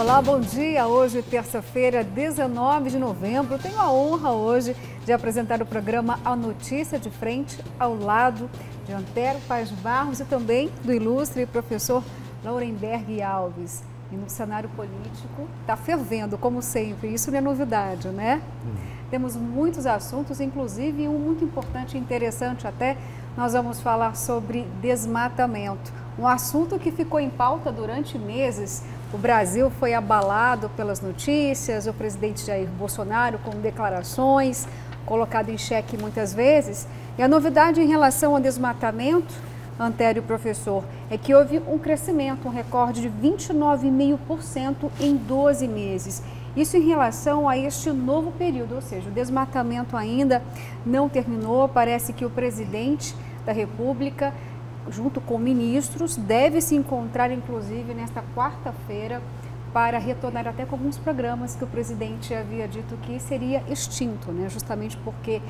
Olá, bom dia. Hoje, terça-feira, 19 de novembro. Tenho a honra hoje de apresentar o programa A Notícia de Frente, ao lado de Antero Paz Barros e também do ilustre professor Laurenberg Alves. E no cenário político está fervendo, como sempre. Isso não é novidade, né? Hum. Temos muitos assuntos, inclusive um muito importante e interessante até. Nós vamos falar sobre desmatamento. Um assunto que ficou em pauta durante meses. O Brasil foi abalado pelas notícias, o presidente Jair Bolsonaro com declarações, colocado em xeque muitas vezes. E a novidade em relação ao desmatamento Antério professor, é que houve um crescimento, um recorde de 29,5% em 12 meses. Isso em relação a este novo período, ou seja, o desmatamento ainda não terminou. Parece que o presidente da República, junto com ministros, deve se encontrar, inclusive, nesta quarta-feira para retornar até com alguns programas que o presidente havia dito que seria extinto, né? justamente porque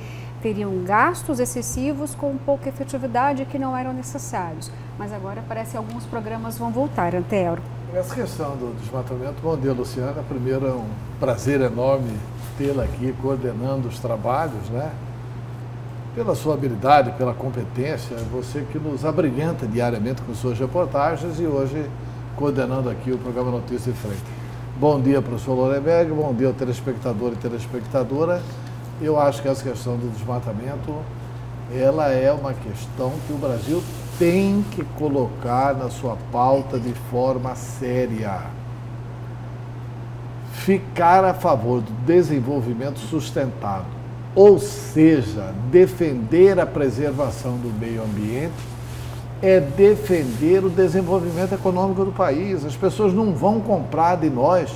teriam gastos excessivos com pouca efetividade que não eram necessários. Mas agora parece que alguns programas vão voltar, Antero. Essa questão do desmatamento, bom dia, Luciana. Primeiro, é um prazer enorme tê-la aqui coordenando os trabalhos, né? Pela sua habilidade, pela competência, você que nos abrilhanta diariamente com suas reportagens e hoje coordenando aqui o programa Notícia em Frente. Bom dia, professor Lorenberg, bom dia ao telespectador e telespectadora. Eu acho que essa questão do desmatamento, ela é uma questão que o Brasil tem que colocar na sua pauta de forma séria. Ficar a favor do desenvolvimento sustentável, ou seja, defender a preservação do meio ambiente, é defender o desenvolvimento econômico do país. As pessoas não vão comprar de nós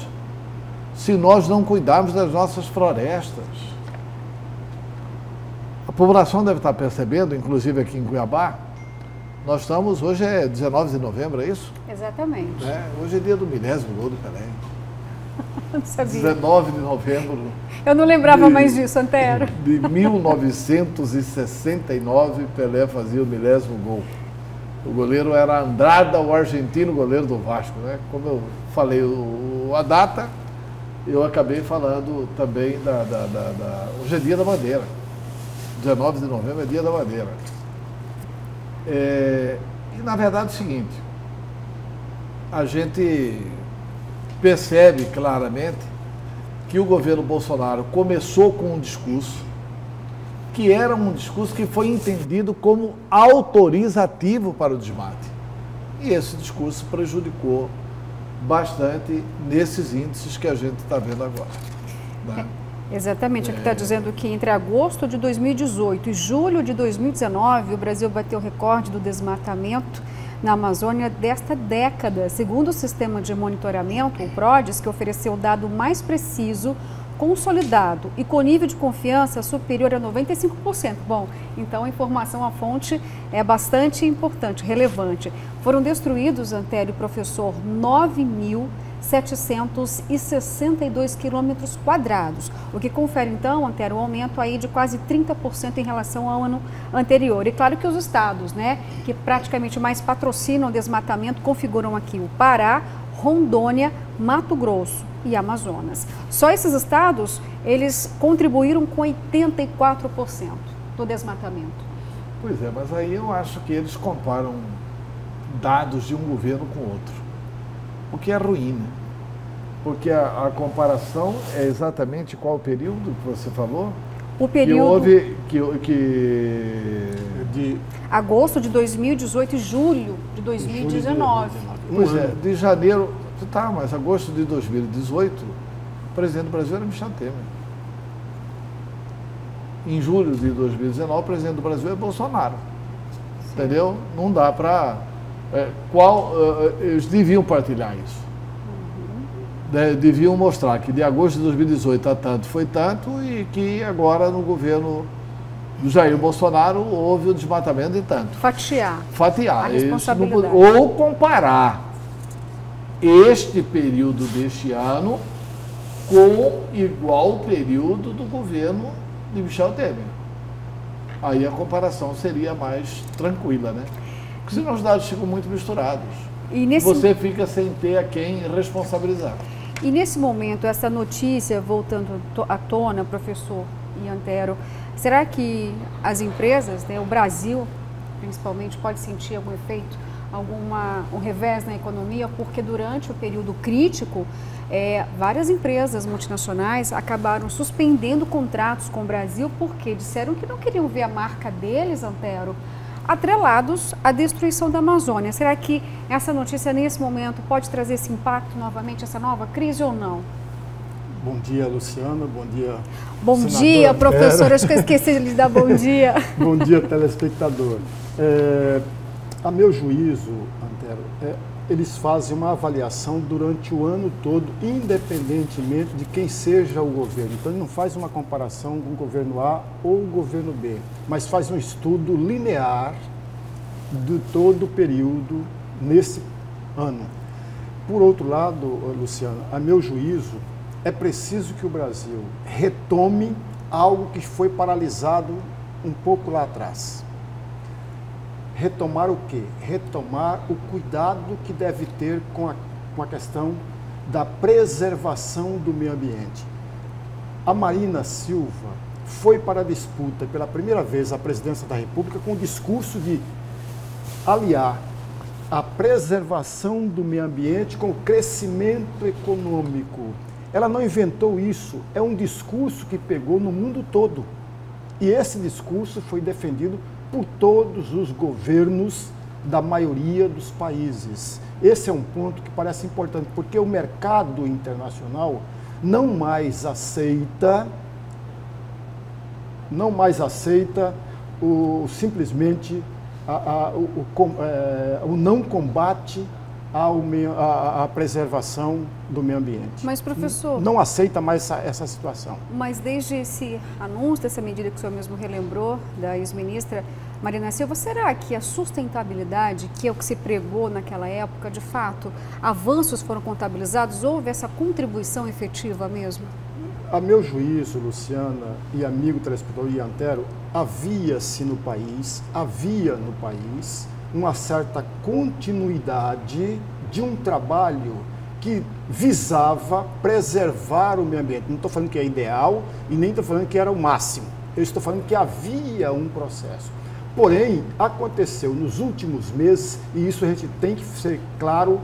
se nós não cuidarmos das nossas florestas. A população deve estar percebendo, inclusive aqui em Cuiabá, nós estamos, hoje é 19 de novembro, é isso? Exatamente. É, hoje é dia do milésimo gol do Pelé. Não sabia. 19 de novembro. Eu não lembrava de, mais disso, Antero. De 1969, Pelé fazia o milésimo gol. O goleiro era Andrada, o argentino goleiro do Vasco. Né? Como eu falei o, a data, eu acabei falando também da, da, da, da, Hoje é dia da bandeira. 19 de novembro é dia da bandeira. É, e na verdade é o seguinte, a gente percebe claramente que o governo Bolsonaro começou com um discurso que era um discurso que foi entendido como autorizativo para o desmate. E esse discurso prejudicou bastante nesses índices que a gente está vendo agora. Né? É, exatamente, é. aqui está dizendo que entre agosto de 2018 e julho de 2019, o Brasil bateu o recorde do desmatamento na Amazônia desta década. Segundo o sistema de monitoramento, o PRODES, que ofereceu o dado mais preciso consolidado e com nível de confiança superior a 95%. Bom, então a informação, a fonte é bastante importante, relevante. Foram destruídos, Antério professor, 9.762 quilômetros quadrados, o que confere então, Antério, um aumento aí de quase 30% em relação ao ano anterior. E claro que os estados, né, que praticamente mais patrocinam o desmatamento, configuram aqui o Pará, Rondônia, Mato Grosso e Amazonas. Só esses estados, eles contribuíram com 84% do desmatamento. Pois é, mas aí eu acho que eles comparam dados de um governo com outro, o que é ruim, né? Porque a, a comparação é exatamente qual período que você falou? O período. Que houve. Que, que, de agosto de 2018 e julho de 2019. Pois é, de janeiro Tá, mas agosto de 2018, o presidente do Brasil era Michel Temer. Em julho de 2019, o presidente do Brasil é Bolsonaro. Sim. Entendeu? Não dá para. É, qual, uh, eles deviam partilhar isso. Uhum. deviam mostrar que de agosto de 2018 a tanto foi tanto e que agora no governo do Jair Bolsonaro houve o desmatamento de tanto. Fatiar. Fatiar. Ou comparar este período deste ano com igual período do governo de Michel Temer. Aí a comparação seria mais tranquila, né? Porque senão os dados ficam muito misturados. E nesse... Você fica sem ter a quem responsabilizar. E nesse momento, essa notícia voltando à tona, professor Iantero, será que as empresas, né, o Brasil principalmente, pode sentir algum efeito, alguma, um revés na economia? Porque durante o período crítico, é, várias empresas multinacionais acabaram suspendendo contratos com o Brasil porque disseram que não queriam ver a marca deles, Antero, atrelados à destruição da Amazônia. Será que essa notícia, nesse momento, pode trazer esse impacto novamente, essa nova crise ou não? Bom dia, Luciana. Bom dia. Bom dia, professor. Acho que eu esqueci de lhe dar bom dia. bom dia, telespectador. É, a meu juízo, Antero, é, eles fazem uma avaliação durante o ano todo, independentemente de quem seja o governo. Então, ele não faz uma comparação com o governo A ou o governo B, mas faz um estudo linear de todo o período nesse ano. Por outro lado, Luciano, a meu juízo, é preciso que o Brasil retome algo que foi paralisado um pouco lá atrás retomar o quê? Retomar o cuidado que deve ter com a, com a questão da preservação do meio ambiente. A Marina Silva foi para a disputa pela primeira vez à presidência da República com o discurso de aliar a preservação do meio ambiente com o crescimento econômico. Ela não inventou isso, é um discurso que pegou no mundo todo. E esse discurso foi defendido por todos os governos da maioria dos países. Esse é um ponto que parece importante, porque o mercado internacional não mais aceita não mais aceita o, simplesmente a, a, o, o, é, o não combate ao meio, a, a, preservação do meio ambiente. Mas, professor... Não aceita mais essa, essa situação. Mas desde esse anúncio, dessa medida que o senhor mesmo relembrou, da ex-ministra Marina Silva, será que a sustentabilidade, que é o que se pregou naquela época, de fato, avanços foram contabilizados? Houve essa contribuição efetiva mesmo? A meu juízo, Luciana e amigo telespectador Iantero, havia-se no país, havia no país uma certa continuidade de um trabalho que visava preservar o meio ambiente. Não estou falando que é ideal e nem estou falando que era o máximo. Eu estou falando que havia um processo. Porém, aconteceu nos últimos meses, e isso a gente tem que ser claro,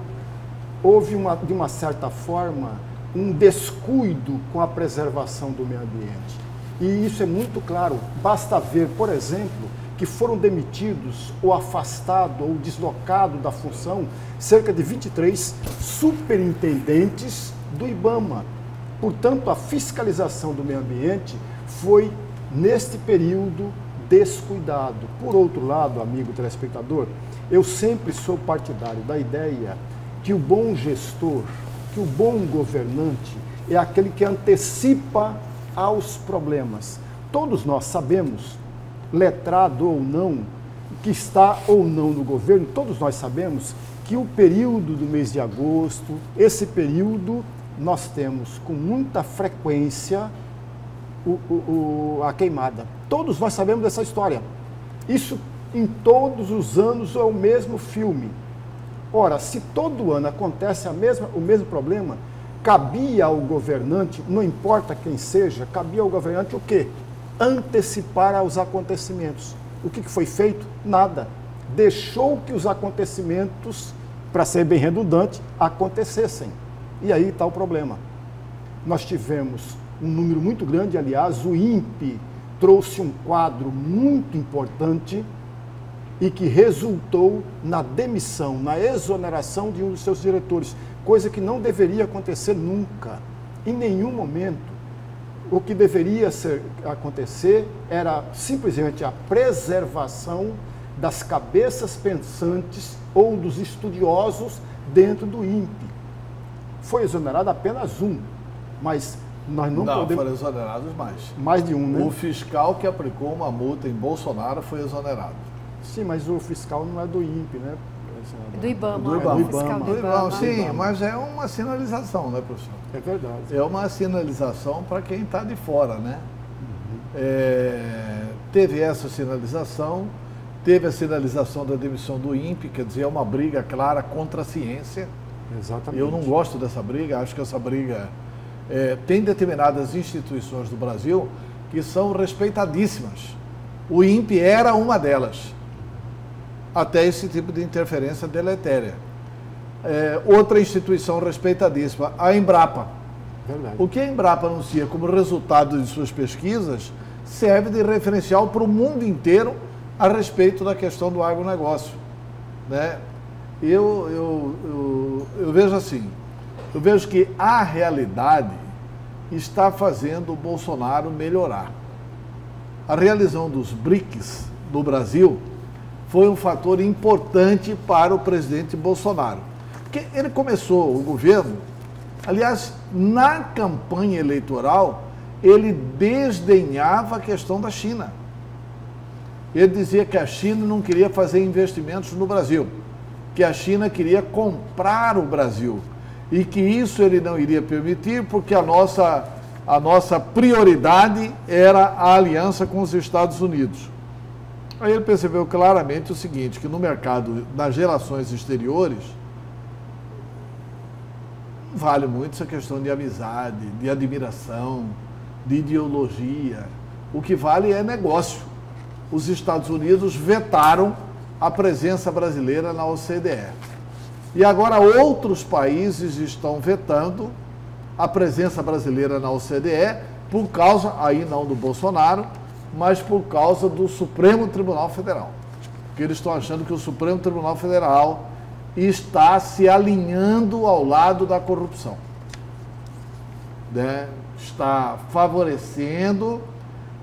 houve uma, de uma certa forma um descuido com a preservação do meio ambiente. E isso é muito claro. Basta ver, por exemplo, que foram demitidos ou afastados ou deslocados da função cerca de 23 superintendentes do IBAMA. Portanto, a fiscalização do meio ambiente foi, neste período, descuidado. Por outro lado, amigo telespectador, eu sempre sou partidário da ideia que o bom gestor, que o bom governante é aquele que antecipa aos problemas. Todos nós sabemos letrado ou não, que está ou não no governo, todos nós sabemos que o período do mês de agosto, esse período, nós temos com muita frequência o, o, o, a queimada. Todos nós sabemos dessa história. Isso em todos os anos é o mesmo filme. Ora, se todo ano acontece a mesma, o mesmo problema, cabia ao governante, não importa quem seja, cabia ao governante o quê? antecipar os acontecimentos. O que foi feito? Nada. Deixou que os acontecimentos, para ser bem redundante, acontecessem. E aí está o problema. Nós tivemos um número muito grande, aliás, o INPE trouxe um quadro muito importante e que resultou na demissão, na exoneração de um dos seus diretores, coisa que não deveria acontecer nunca, em nenhum momento o que deveria ser, acontecer era simplesmente a preservação das cabeças pensantes ou dos estudiosos dentro do INPE. Foi exonerado apenas um, mas nós não, não podemos... foram exonerados mais. Mais de um, né? O fiscal que aplicou uma multa em Bolsonaro foi exonerado. Sim, mas o fiscal não é do INPE, né? Do IBAMA. Do IBAMA. Do IBAMA. Do IBAMA. Sim, mas é uma sinalização, né, professor? É verdade. É uma sinalização para quem está de fora, né? Uhum. É, teve essa sinalização, teve a sinalização da demissão do INPE, quer dizer, é uma briga clara contra a ciência. Exatamente. Eu não gosto dessa briga, acho que essa briga é, tem determinadas instituições do Brasil que são respeitadíssimas. O INPE era uma delas, até esse tipo de interferência deletéria. É, outra instituição respeitadíssima, a Embrapa. Verdade. O que a Embrapa anuncia como resultado de suas pesquisas serve de referencial para o mundo inteiro a respeito da questão do agronegócio. Né? Eu, eu, eu, eu vejo assim, eu vejo que a realidade está fazendo o Bolsonaro melhorar. A realização dos BRICS no Brasil foi um fator importante para o presidente Bolsonaro. Porque ele começou o governo, aliás, na campanha eleitoral, ele desdenhava a questão da China. Ele dizia que a China não queria fazer investimentos no Brasil, que a China queria comprar o Brasil e que isso ele não iria permitir porque a nossa, a nossa prioridade era a aliança com os Estados Unidos. Aí ele percebeu claramente o seguinte, que no mercado, nas relações exteriores, vale muito essa questão de amizade, de admiração, de ideologia. O que vale é negócio os Estados Unidos vetaram a presença brasileira na OCDE. E agora outros países estão vetando a presença brasileira na OCDE por causa, aí não do Bolsonaro, mas por causa do Supremo Tribunal Federal. Porque eles estão achando que o Supremo Tribunal Federal está se alinhando ao lado da corrupção. Né? Está favorecendo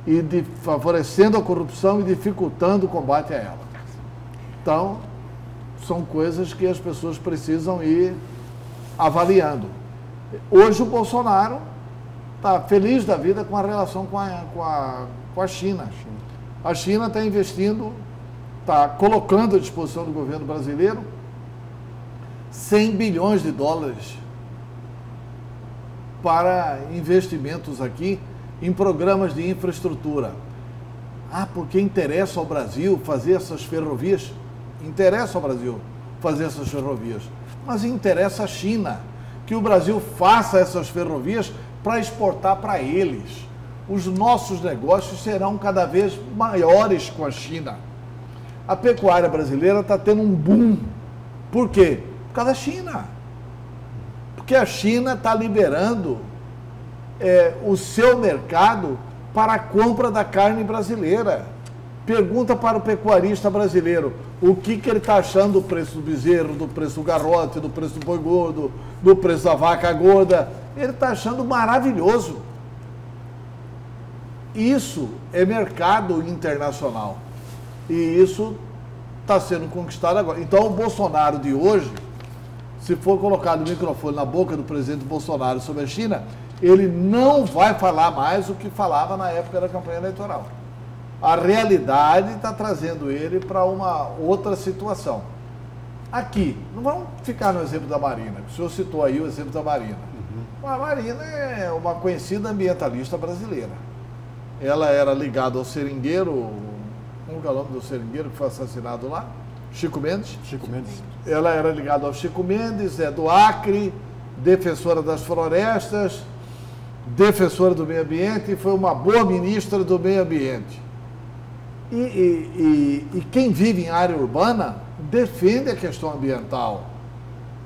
e de, favorecendo a corrupção e dificultando o combate a ela. Então, são coisas que as pessoas precisam ir avaliando. Hoje o Bolsonaro está feliz da vida com a relação com a, com a, com a China. A China está investindo, está colocando à disposição do governo brasileiro 100 bilhões de dólares para investimentos aqui em programas de infraestrutura. Ah, porque interessa ao Brasil fazer essas ferrovias? Interessa ao Brasil fazer essas ferrovias. Mas interessa à China que o Brasil faça essas ferrovias para exportar para eles. Os nossos negócios serão cada vez maiores com a China. A pecuária brasileira está tendo um boom. Por quê? Por causa da China. Porque a China está liberando é, o seu mercado para a compra da carne brasileira. Pergunta para o pecuarista brasileiro o que, que ele está achando do preço do bezerro, do preço do garrote, do preço do boi gordo, do preço da vaca gorda. Ele está achando maravilhoso. Isso é mercado internacional. E isso está sendo conquistado agora. Então, o Bolsonaro de hoje, se for colocado o microfone na boca do presidente Bolsonaro sobre a China, ele não vai falar mais o que falava na época da campanha eleitoral. A realidade está trazendo ele para uma outra situação. Aqui, não vamos ficar no exemplo da Marina, o senhor citou aí o exemplo da Marina. Uhum. A Marina é uma conhecida ambientalista brasileira. Ela era ligada ao seringueiro, como é o nome do seringueiro que foi assassinado lá? Chico Mendes. Chico Mendes. Ela era ligada ao Chico Mendes, é do Acre, defensora das florestas, defensora do meio ambiente e foi uma boa ministra do meio ambiente. E, e, e, e, quem vive em área urbana defende a questão ambiental.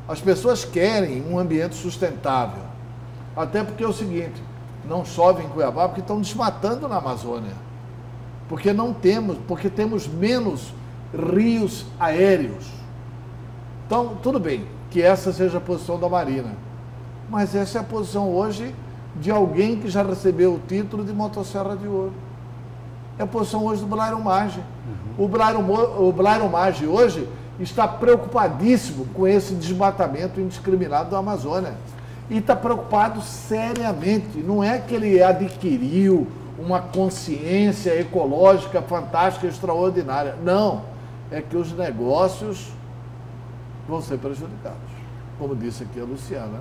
As pessoas querem um ambiente sustentável. Até porque é o seguinte, não chove em Cuiabá porque estão desmatando na Amazônia. Porque não temos, porque temos menos rios aéreos. Então, tudo bem que essa seja a posição da Marina. Mas essa é a posição hoje de alguém que já recebeu o título de motosserra de ouro. É a posição hoje do Blairo Maggi. Uhum. O, Blairo, o Blairo hoje está preocupadíssimo com esse desmatamento indiscriminado da Amazônia. E está preocupado seriamente. Não é que ele adquiriu uma consciência ecológica fantástica, extraordinária. Não. É que os negócios vão ser prejudicados. Como disse aqui a Luciana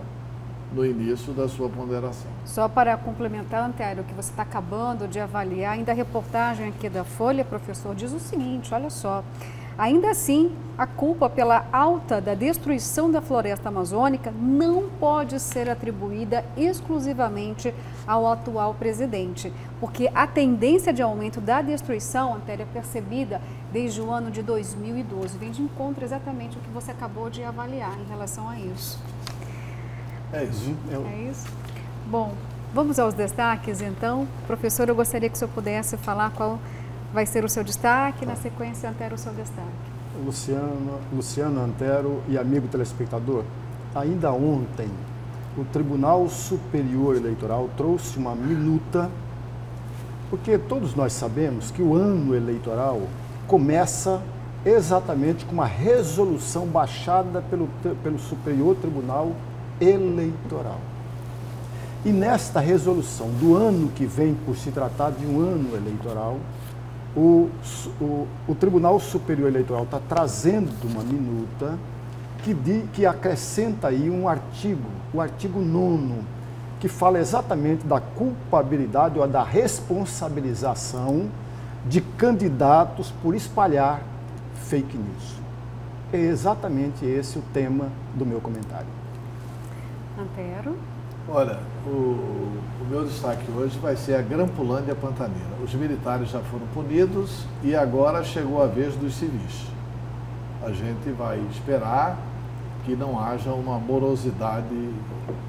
no início da sua ponderação. Só para complementar, Antério, que você está acabando de avaliar, ainda a reportagem aqui da Folha, professor, diz o seguinte, olha só, Ainda assim, a culpa pela alta da destruição da floresta amazônica não pode ser atribuída exclusivamente ao atual presidente, porque a tendência de aumento da destruição anterior é percebida desde o ano de 2012. Vem de encontro exatamente o que você acabou de avaliar em relação a isso. É isso. É isso? Bom, vamos aos destaques então. Professor, eu gostaria que o senhor pudesse falar qual vai ser o seu destaque, na sequência, Antero, o seu destaque. Luciano, Luciano Antero e amigo telespectador, ainda ontem o Tribunal Superior Eleitoral trouxe uma minuta, porque todos nós sabemos que o ano eleitoral começa exatamente com uma resolução baixada pelo, pelo Superior Tribunal Eleitoral. E nesta resolução do ano que vem, por se tratar de um ano eleitoral, o, o, o Tribunal Superior Eleitoral está trazendo uma minuta que, di, que acrescenta aí um artigo, o artigo 9, que fala exatamente da culpabilidade ou da responsabilização de candidatos por espalhar fake news. É exatamente esse o tema do meu comentário. Antero. Olha, o, o, meu destaque hoje vai ser a Grampulândia Pantaneira. Os militares já foram punidos e agora chegou a vez dos civis. A gente vai esperar que não haja uma morosidade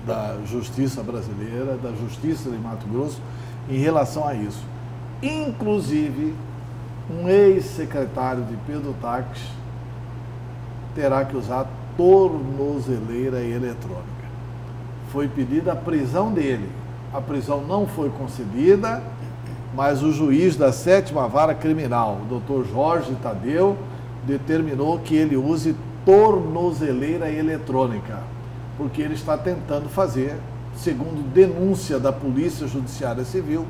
da justiça brasileira, da justiça de Mato Grosso em relação a isso. Inclusive, um ex-secretário de Pedro Tax terá que usar tornozeleira eletrônica foi pedida a prisão dele. A prisão não foi concedida, mas o juiz da sétima vara criminal, o doutor Jorge Tadeu, determinou que ele use tornozeleira eletrônica, porque ele está tentando fazer, segundo denúncia da Polícia Judiciária Civil,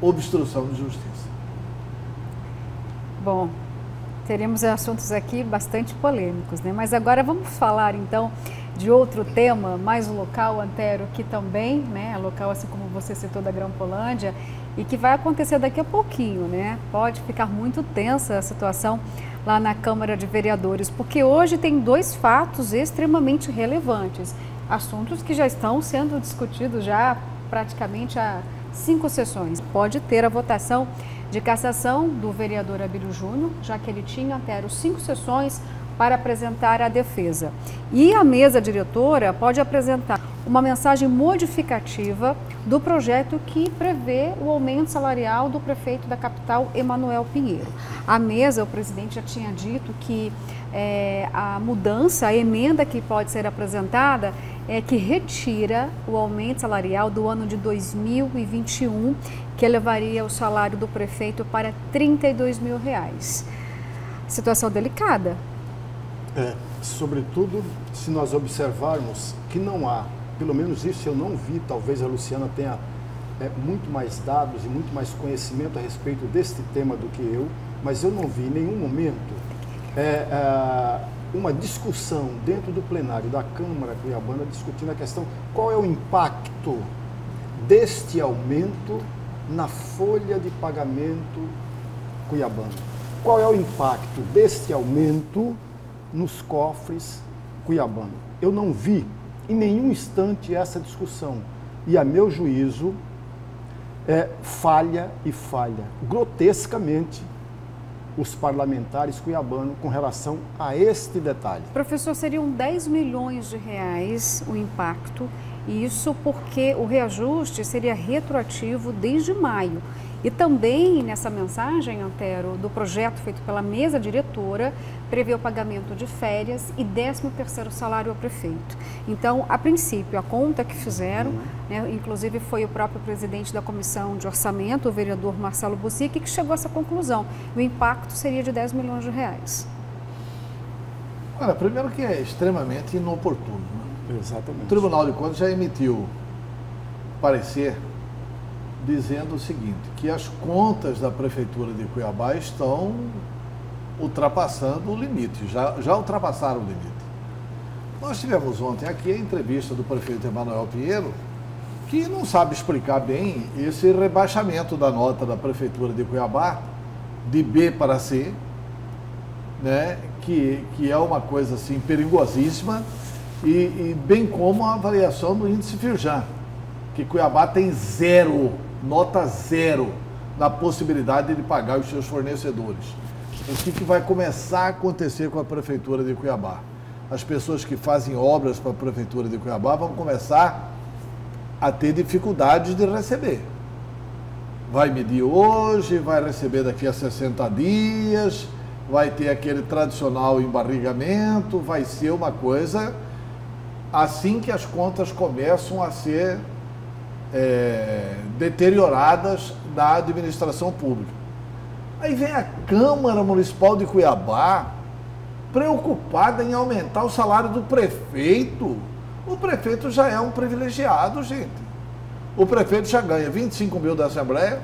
obstrução de justiça. Bom, teremos assuntos aqui bastante polêmicos, né? Mas agora vamos falar então de outro tema, mais local, Antero, que também né, é local, assim como você citou, da Grampolândia, e que vai acontecer daqui a pouquinho, né? Pode ficar muito tensa a situação lá na Câmara de Vereadores, porque hoje tem dois fatos extremamente relevantes, assuntos que já estão sendo discutidos já praticamente há cinco sessões. Pode ter a votação de cassação do vereador Abílio Júnior, já que ele tinha até cinco sessões para apresentar a defesa. E a mesa diretora pode apresentar uma mensagem modificativa do projeto que prevê o aumento salarial do prefeito da capital, Emanuel Pinheiro. A mesa, o presidente já tinha dito que é, a mudança, a emenda que pode ser apresentada é que retira o aumento salarial do ano de 2021, que elevaria o salário do prefeito para 32 mil reais. Situação delicada, é, sobretudo, se nós observarmos que não há, pelo menos isso eu não vi, talvez a Luciana tenha é, muito mais dados e muito mais conhecimento a respeito deste tema do que eu, mas eu não vi em nenhum momento é, é, uma discussão dentro do plenário da Câmara Cuiabana discutindo a questão qual é o impacto deste aumento na folha de pagamento cuiabana. Qual é o impacto deste aumento nos cofres cuiabano. Eu não vi em nenhum instante essa discussão. E, a meu juízo, é, falha e falha grotescamente os parlamentares cuiabanos com relação a este detalhe. Professor, seriam 10 milhões de reais o impacto, e isso porque o reajuste seria retroativo desde maio. E também nessa mensagem, Antero, do projeto feito pela mesa diretora, prevê o pagamento de férias e 13º salário ao prefeito. Então, a princípio, a conta que fizeram, uhum. né, inclusive foi o próprio presidente da comissão de orçamento, o vereador Marcelo Busic, que chegou a essa conclusão. O impacto seria de 10 milhões de reais. Olha, primeiro que é extremamente inoportuno. Né? Exatamente. O Tribunal de Contas já emitiu parecer dizendo o seguinte, que as contas da Prefeitura de Cuiabá estão ultrapassando o limite, já, já ultrapassaram o limite. Nós tivemos ontem aqui a entrevista do prefeito Emanuel Pinheiro, que não sabe explicar bem esse rebaixamento da nota da Prefeitura de Cuiabá, de B para C, né, que, que é uma coisa assim perigosíssima, e, e bem como a variação do índice Firjan, que Cuiabá tem zero, nota zero, na possibilidade de pagar os seus fornecedores. O que, que vai começar a acontecer com a Prefeitura de Cuiabá? As pessoas que fazem obras para a Prefeitura de Cuiabá vão começar a ter dificuldades de receber. Vai medir hoje, vai receber daqui a 60 dias, vai ter aquele tradicional embarrigamento, vai ser uma coisa assim que as contas começam a ser é, deterioradas da administração pública. Aí vem a Câmara Municipal de Cuiabá preocupada em aumentar o salário do prefeito. O prefeito já é um privilegiado, gente. O prefeito já ganha 25 mil da Assembleia,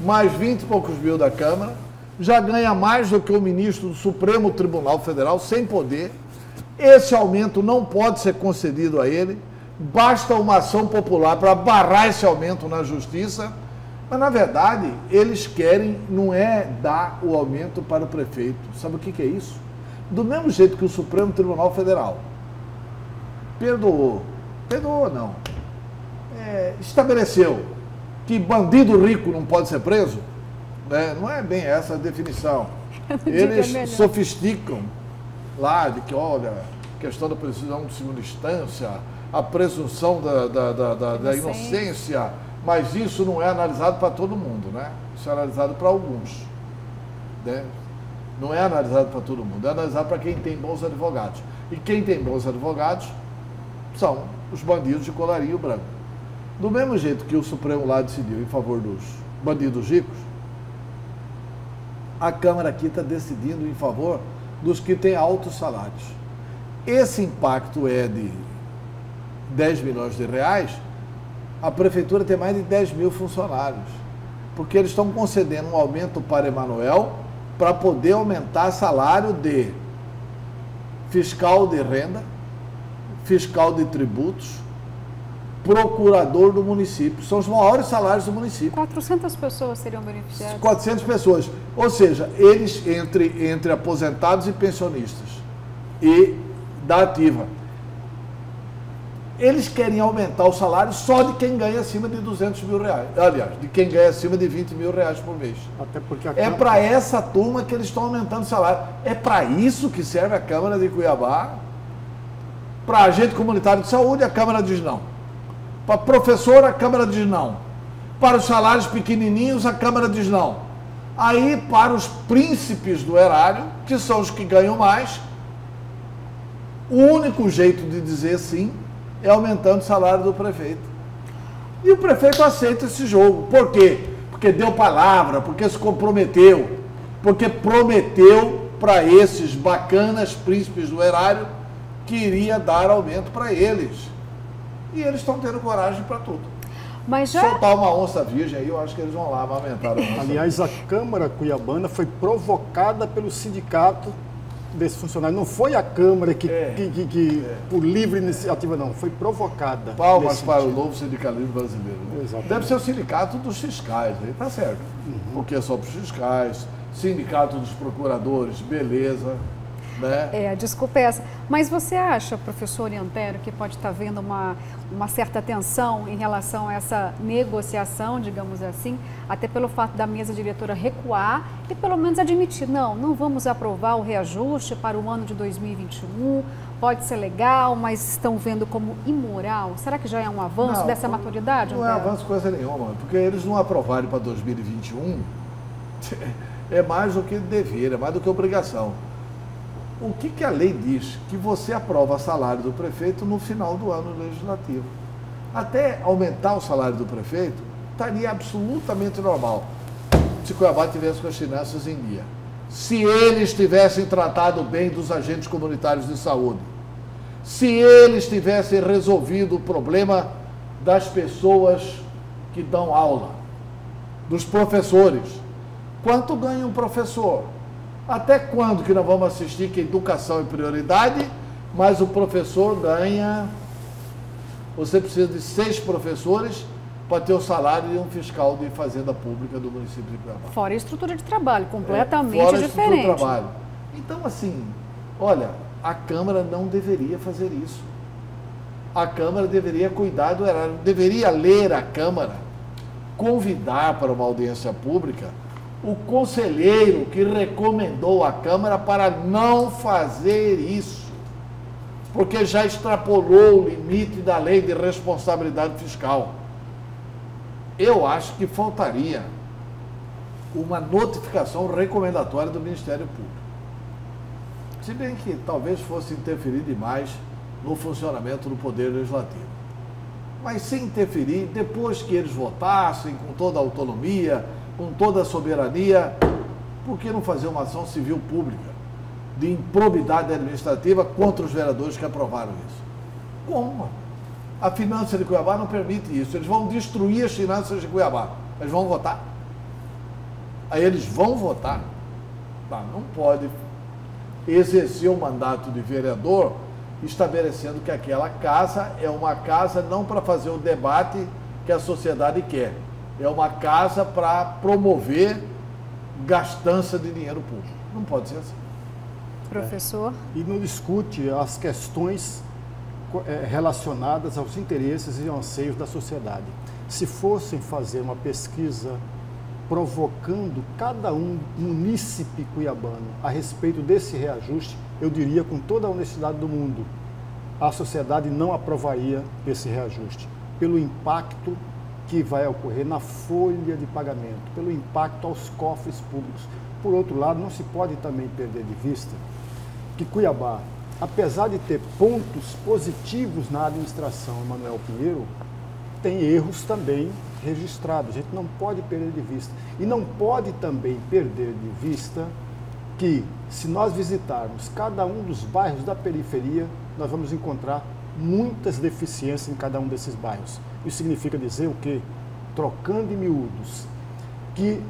mais 20 e poucos mil da Câmara, já ganha mais do que o ministro do Supremo Tribunal Federal, sem poder. Esse aumento não pode ser concedido a ele. Basta uma ação popular para barrar esse aumento na justiça. Mas, na verdade, eles querem, não é dar o aumento para o prefeito. Sabe o que, que é isso? Do mesmo jeito que o Supremo Tribunal Federal perdoou, perdoou não, é, estabeleceu que bandido rico não pode ser preso, né? não é bem essa a definição. Eles sofisticam lá de que, olha, questão da precisão de segunda instância, a presunção da, da, da, da, da inocência, mas isso não é analisado para todo mundo, né? Isso é analisado para alguns. Né? Não é analisado para todo mundo, é analisado para quem tem bons advogados. E quem tem bons advogados são os bandidos de colarinho branco. Do mesmo jeito que o Supremo lá decidiu em favor dos bandidos ricos, a Câmara aqui está decidindo em favor dos que têm altos salários. Esse impacto é de 10 milhões de reais, a prefeitura tem mais de 10 mil funcionários, porque eles estão concedendo um aumento para Emanuel para poder aumentar salário de fiscal de renda, fiscal de tributos, procurador do município. São os maiores salários do município. 400 pessoas seriam beneficiadas. 400 pessoas. Ou seja, eles, entre, entre aposentados e pensionistas e da ativa, eles querem aumentar o salário só de quem ganha acima de 200 mil reais. Aliás, de quem ganha acima de 20 mil reais por mês. Até porque é para essa turma que eles estão aumentando o salário. É para isso que serve a Câmara de Cuiabá. Para agente comunitário de saúde, a Câmara diz não. Para professor, a Câmara diz não. Para os salários pequenininhos, a Câmara diz não. Aí, para os príncipes do erário, que são os que ganham mais, o único jeito de dizer sim é aumentando o salário do prefeito. E o prefeito aceita esse jogo. Por quê? Porque deu palavra, porque se comprometeu, porque prometeu para esses bacanas príncipes do erário que iria dar aumento para eles. E eles estão tendo coragem para tudo. Mas já... Soltar uma onça virgem aí, eu acho que eles vão lá aumentar a onça. Aliás, a Câmara Cuiabana foi provocada pelo sindicato desse funcionário. Não foi a Câmara que, é, que, que, que é. por livre iniciativa, não. Foi provocada. Palmas para sentido. o novo sindicalismo brasileiro. Né? Deve ser o sindicato dos fiscais, aí tá certo. Uhum. Porque é só para os fiscais, sindicato dos procuradores, beleza. Né? É, desculpa essa. Mas você acha, professor Antero, que pode estar havendo uma, uma certa tensão em relação a essa negociação, digamos assim, até pelo fato da mesa diretora recuar e pelo menos admitir, não, não vamos aprovar o reajuste para o ano de 2021, pode ser legal, mas estão vendo como imoral. Será que já é um avanço não, dessa maturidade? Não Antero? é avanço coisa nenhuma, porque eles não aprovaram para 2021, é mais do que dever, é mais do que obrigação. O que, que a lei diz? Que você aprova salário do prefeito no final do ano legislativo. Até aumentar o salário do prefeito, estaria absolutamente normal se Cuiabá tivesse com as finanças em dia. Se eles tivessem tratado bem dos agentes comunitários de saúde, se eles tivessem resolvido o problema das pessoas que dão aula, dos professores. Quanto ganha um professor? Até quando que nós vamos assistir que educação é prioridade, mas o professor ganha. Você precisa de seis professores para ter o salário de um fiscal de fazenda pública do município de Cuiabá. Fora a estrutura de trabalho, completamente é, fora a diferente. Estrutura de trabalho. Então, assim, olha, a Câmara não deveria fazer isso. A Câmara deveria cuidar do erário, deveria ler a Câmara, convidar para uma audiência pública o conselheiro que recomendou à Câmara para não fazer isso, porque já extrapolou o limite da lei de responsabilidade fiscal. Eu acho que faltaria uma notificação recomendatória do Ministério Público. Se bem que talvez fosse interferir demais no funcionamento do Poder Legislativo. Mas sem interferir, depois que eles votassem com toda a autonomia, com toda a soberania, por que não fazer uma ação civil pública de improbidade administrativa contra os vereadores que aprovaram isso? Como? A finança de Cuiabá não permite isso. Eles vão destruir as finanças de Cuiabá. Eles vão votar. Aí eles vão votar. Não pode exercer o mandato de vereador estabelecendo que aquela casa é uma casa não para fazer o debate que a sociedade quer, é uma casa para promover gastança de dinheiro público. Não pode ser assim. Professor? É. E não discute as questões é, relacionadas aos interesses e anseios da sociedade. Se fossem fazer uma pesquisa provocando cada um munícipe cuiabano a respeito desse reajuste, eu diria com toda a honestidade do mundo, a sociedade não aprovaria esse reajuste, pelo impacto que vai ocorrer na folha de pagamento, pelo impacto aos cofres públicos. Por outro lado, não se pode também perder de vista que Cuiabá, apesar de ter pontos positivos na administração Manuel Pinheiro, tem erros também registrados. A gente não pode perder de vista. E não pode também perder de vista que, se nós visitarmos cada um dos bairros da periferia, nós vamos encontrar muitas deficiências em cada um desses bairros. Isso significa dizer o quê? Trocando em miúdos, que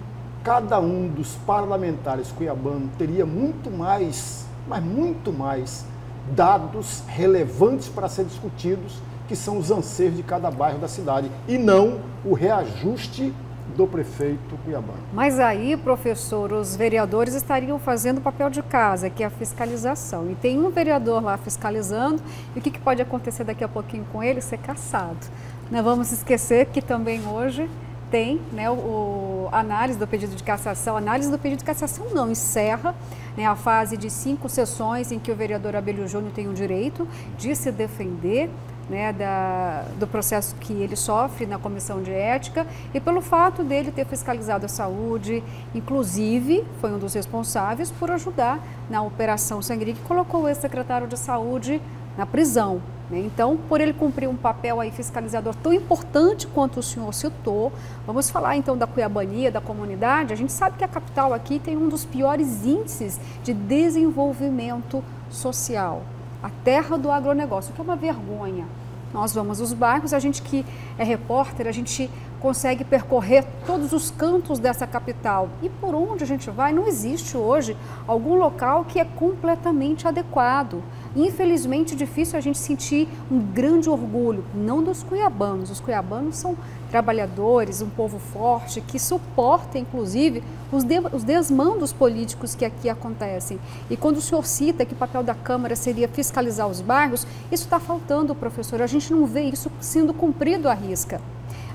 cada um dos parlamentares cuiabanos teria muito mais, mas muito mais, dados relevantes para ser discutidos, que são os anseios de cada bairro da cidade, e não o reajuste do prefeito Cuiabano. Mas aí, professor, os vereadores estariam fazendo o papel de casa, que é a fiscalização. E tem um vereador lá fiscalizando, e o que, que pode acontecer daqui a pouquinho com ele? Ser caçado. Não vamos esquecer que também hoje tem né, o, análise do pedido de cassação. Análise do pedido de cassação não encerra né, a fase de cinco sessões em que o vereador Abelio Júnior tem o direito de se defender né, da, do processo que ele sofre na comissão de ética e pelo fato dele ter fiscalizado a saúde, inclusive foi um dos responsáveis por ajudar na operação Sangri que colocou o ex-secretário de saúde na prisão. Né? Então, por ele cumprir um papel aí fiscalizador tão importante quanto o senhor citou, vamos falar então da Cuiabania, da comunidade. A gente sabe que a capital aqui tem um dos piores índices de desenvolvimento social a terra do agronegócio, que é uma vergonha. Nós vamos aos bairros, a gente que é repórter, a gente consegue percorrer todos os cantos dessa capital. E por onde a gente vai, não existe hoje algum local que é completamente adequado. Infelizmente, é difícil a gente sentir um grande orgulho, não dos cuiabanos. Os cuiabanos são trabalhadores, um povo forte que suporta, inclusive, os, de, os desmandos políticos que aqui acontecem. E quando o senhor cita que o papel da Câmara seria fiscalizar os bairros, isso está faltando, professor. A gente não vê isso sendo cumprido à risca.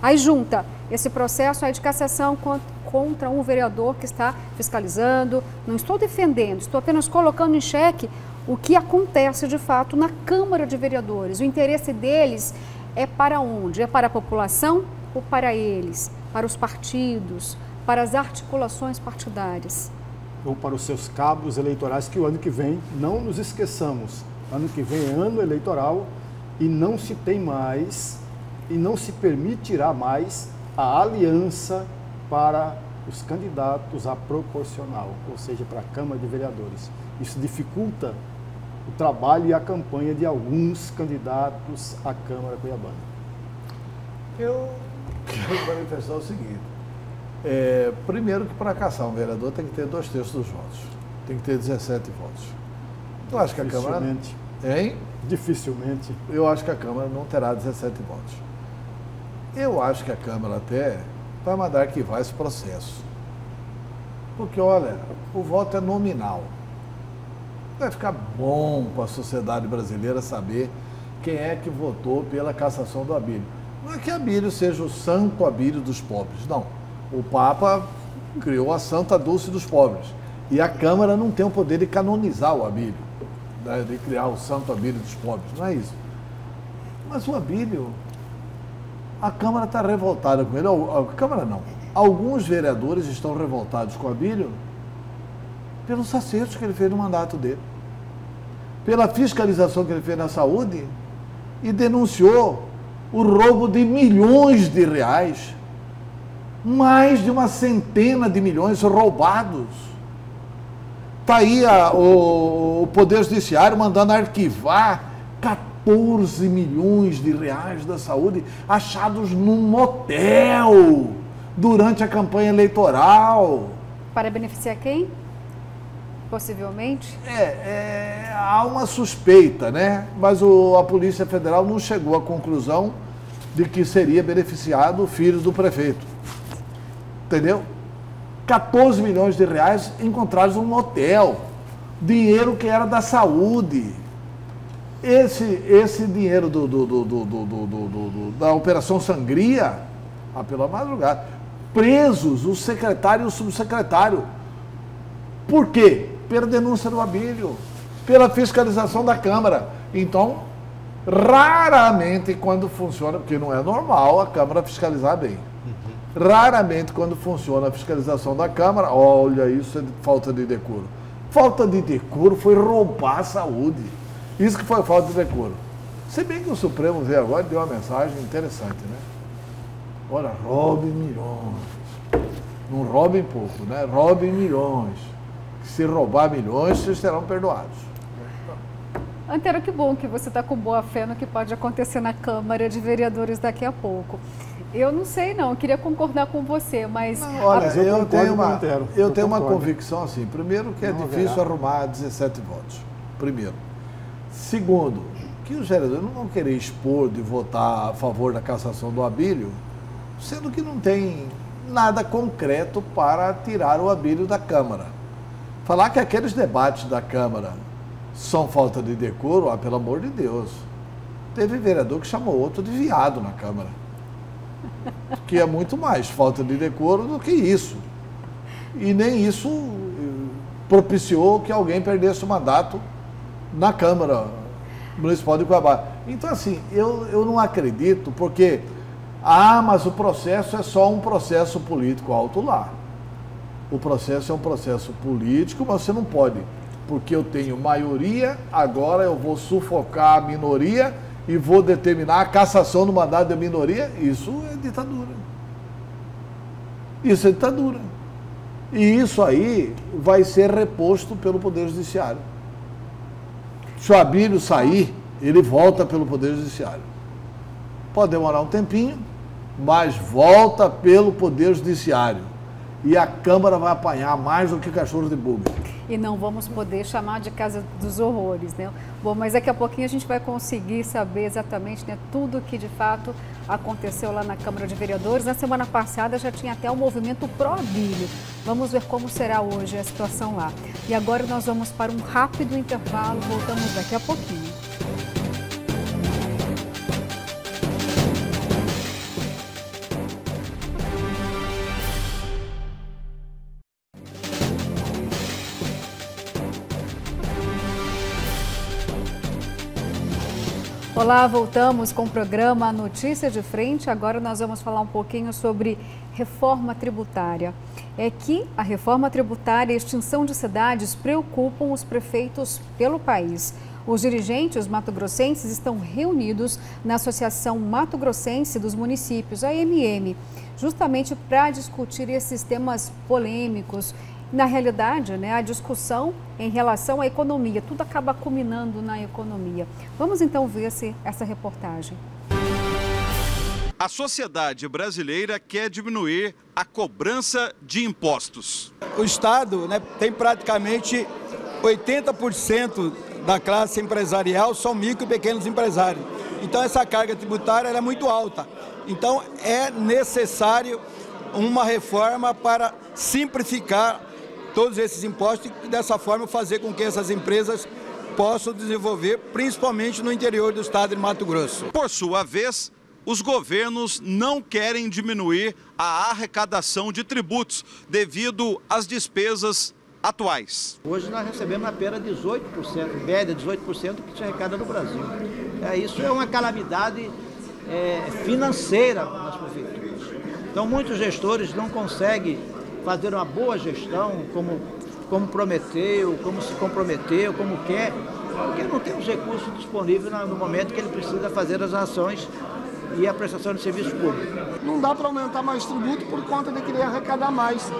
Aí junta esse processo aí de cassação contra um vereador que está fiscalizando. Não estou defendendo, estou apenas colocando em xeque o que acontece de fato na Câmara de Vereadores. O interesse deles é para onde? É para a população ou para eles? Para os partidos? Para as articulações partidárias? Ou para os seus cabos eleitorais, que o ano que vem, não nos esqueçamos, ano que vem é ano eleitoral e não se tem mais e não se permitirá mais a aliança para os candidatos a proporcional, ou seja, para a Câmara de Vereadores. Isso dificulta o trabalho e a campanha de alguns candidatos à Câmara Cuiabana? Eu quero manifestar o seguinte. É, primeiro que para caçar um vereador tem que ter dois terços dos votos. Tem que ter 17 votos. Eu acho que a Câmara. Hein? Dificilmente. Eu acho que a Câmara não terá 17 votos. Eu acho que a Câmara até vai mandar arquivar esse processo. Porque, olha, o voto é nominal. Vai ficar bom para a sociedade brasileira saber quem é que votou pela cassação do Abílio. Não é que Abílio seja o santo Abílio dos pobres, não. O Papa criou a Santa Dulce dos pobres. E a Câmara não tem o poder de canonizar o Abílio, né, de criar o santo Abílio dos pobres, não é isso. Mas o Abílio, a Câmara está revoltada com ele. A Câmara não. Alguns vereadores estão revoltados com o Abílio pelos acertos que ele fez no mandato dele, pela fiscalização que ele fez na saúde e denunciou o roubo de milhões de reais, mais de uma centena de milhões roubados. Está aí a, o, o Poder Judiciário mandando arquivar 14 milhões de reais da saúde achados num motel durante a campanha eleitoral. Para beneficiar quem? Possivelmente? É, é, há uma suspeita, né? Mas o, a Polícia Federal não chegou à conclusão de que seria beneficiado filhos do prefeito. Entendeu? 14 milhões de reais encontrados num hotel. Dinheiro que era da saúde. Esse, esse dinheiro do, do, do da Operação Sangria, ah, pela madrugada, presos o secretário e o subsecretário. Por quê? Pela denúncia do Abílio, pela fiscalização da Câmara. Então, raramente quando funciona, porque não é normal a Câmara fiscalizar bem. Uhum. Raramente quando funciona a fiscalização da Câmara, olha, isso é falta de decoro. Falta de decoro foi roubar a saúde. Isso que foi falta de decoro. Se bem que o Supremo veio agora e deu uma mensagem interessante, né? Olha, roube milhões. Não roubem pouco, né? Roubem milhões se roubar milhões, vocês serão perdoados. Antero, que bom que você está com boa fé no que pode acontecer na Câmara de Vereadores daqui a pouco. Eu não sei não, eu queria concordar com você, mas... Não, olha, eu, eu tenho, uma, eu, eu tenho uma convicção assim, primeiro que é não difícil haverá. arrumar 17 votos, primeiro. Segundo, que os vereadores não vão querer expor de votar a favor da cassação do Abílio, sendo que não tem nada concreto para tirar o Abílio da Câmara. Falar que aqueles debates da Câmara são falta de decoro, ah, pelo amor de Deus. Teve vereador que chamou outro de viado na Câmara. Que é muito mais falta de decoro do que isso. E nem isso eh, propiciou que alguém perdesse o mandato na Câmara Municipal de Cuiabá. Então, assim, eu, eu não acredito, porque, ah, mas o processo é só um processo político alto lá o processo é um processo político, mas você não pode, porque eu tenho maioria, agora eu vou sufocar a minoria e vou determinar a cassação do mandato da minoria. Isso é ditadura. Isso é ditadura. E isso aí vai ser reposto pelo Poder Judiciário. Se o Abílio sair, ele volta pelo Poder Judiciário. Pode demorar um tempinho, mas volta pelo Poder Judiciário e a Câmara vai apanhar mais do que cachorro de bugre. E não vamos poder chamar de casa dos horrores, né? Bom, mas daqui a pouquinho a gente vai conseguir saber exatamente né, tudo o que de fato aconteceu lá na Câmara de Vereadores. Na semana passada já tinha até o movimento pró-abílio. Vamos ver como será hoje a situação lá. E agora nós vamos para um rápido intervalo, voltamos daqui a pouquinho. Olá, voltamos com o programa Notícia de Frente. Agora nós vamos falar um pouquinho sobre reforma tributária. É que a reforma tributária e a extinção de cidades preocupam os prefeitos pelo país. Os dirigentes mato-grossenses estão reunidos na Associação Mato Grossense dos Municípios, a justamente para discutir esses temas polêmicos na realidade, né, a discussão em relação à economia, tudo acaba culminando na economia. Vamos então ver se essa reportagem. A sociedade brasileira quer diminuir a cobrança de impostos. O Estado né, tem praticamente 80% da classe empresarial são micro e pequenos empresários. Então essa carga tributária é muito alta. Então é necessário uma reforma para simplificar todos esses impostos e dessa forma fazer com que essas empresas possam desenvolver, principalmente no interior do estado de Mato Grosso. Por sua vez, os governos não querem diminuir a arrecadação de tributos devido às despesas atuais. Hoje nós recebemos apenas 18%, média 18% que se arrecada no Brasil. É, isso é uma calamidade é, financeira nas prefeituras. Então muitos gestores não conseguem fazer uma boa gestão como, como prometeu, como se comprometeu, como quer, porque não tem os recursos disponíveis no momento que ele precisa fazer as ações e a prestação de serviço público. Não dá para aumentar mais tributo por conta de querer arrecadar mais.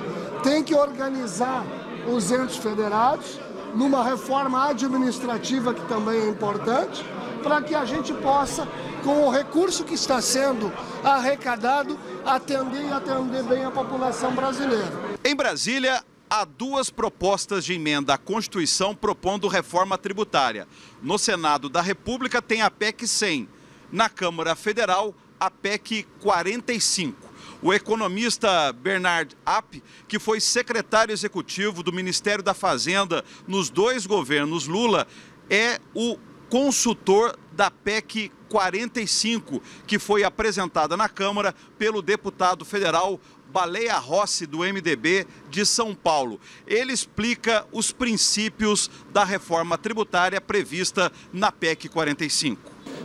Tem que organizar os entes federados numa reforma administrativa que também é importante, para que a gente possa, com o recurso que está sendo arrecadado, atender e atender bem a população brasileira. Em Brasília, há duas propostas de emenda à Constituição propondo reforma tributária. No Senado da República tem a PEC 100, na Câmara Federal, a PEC 45. O economista Bernard App, que foi secretário executivo do Ministério da Fazenda nos dois governos Lula, é o consultor da PEC 45, que foi apresentada na Câmara pelo deputado federal Baleia Rossi, do MDB de São Paulo. Ele explica os princípios da reforma tributária prevista na PEC 45.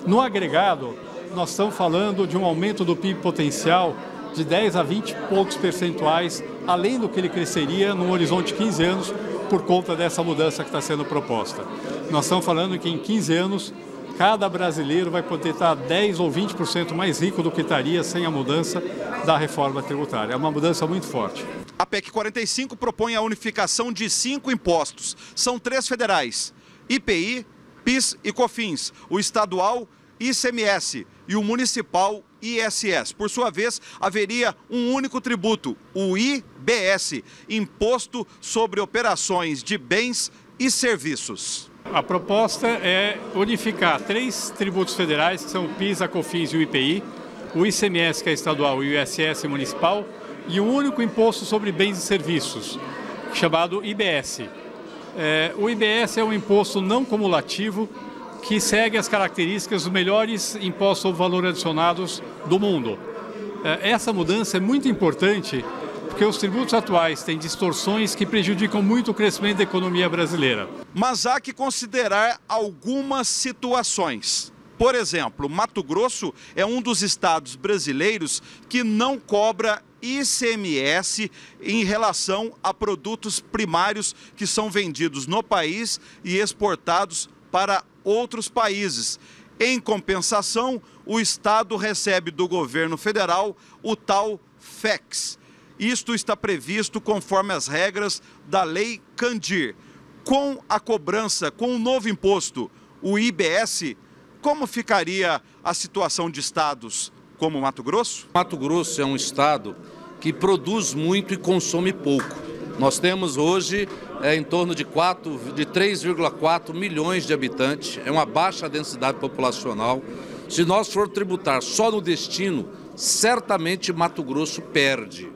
No agregado, nós estamos falando de um aumento do PIB potencial de 10 a 20 e poucos percentuais, além do que ele cresceria no horizonte de 15 anos por conta dessa mudança que está sendo proposta. Nós estamos falando que em 15 anos cada brasileiro vai poder estar 10 ou 20% mais rico do que estaria sem a mudança da reforma tributária. É uma mudança muito forte. A PEC 45 propõe a unificação de cinco impostos. São três federais: IPI, PIS e COFINS, o estadual ICMS e o municipal ISS. Por sua vez, haveria um único tributo, o IBS, Imposto sobre Operações de Bens e Serviços. A proposta é unificar três tributos federais, que são o PIS, a COFINS e o IPI, o ICMS, que é estadual, e o ISS municipal, e um único imposto sobre bens e serviços, chamado IBS. É, o IBS é um imposto não cumulativo que segue as características dos melhores impostos sobre valor adicionados do mundo. É, essa mudança é muito importante porque os tributos atuais têm distorções que prejudicam muito o crescimento da economia brasileira. Mas há que considerar algumas situações. Por exemplo, Mato Grosso é um dos estados brasileiros que não cobra ICMS em relação a produtos primários que são vendidos no país e exportados para outros países. Em compensação, o Estado recebe do governo federal o tal FEX. Isto está previsto conforme as regras da Lei Candir. Com a cobrança, com o novo imposto, o IBS, como ficaria a situação de estados como Mato Grosso? Mato Grosso é um estado que produz muito e consome pouco. Nós temos hoje é, em torno de, 4, de 3,4 milhões de habitantes, é uma baixa densidade populacional. Se nós for tributar só no destino, certamente Mato Grosso perde,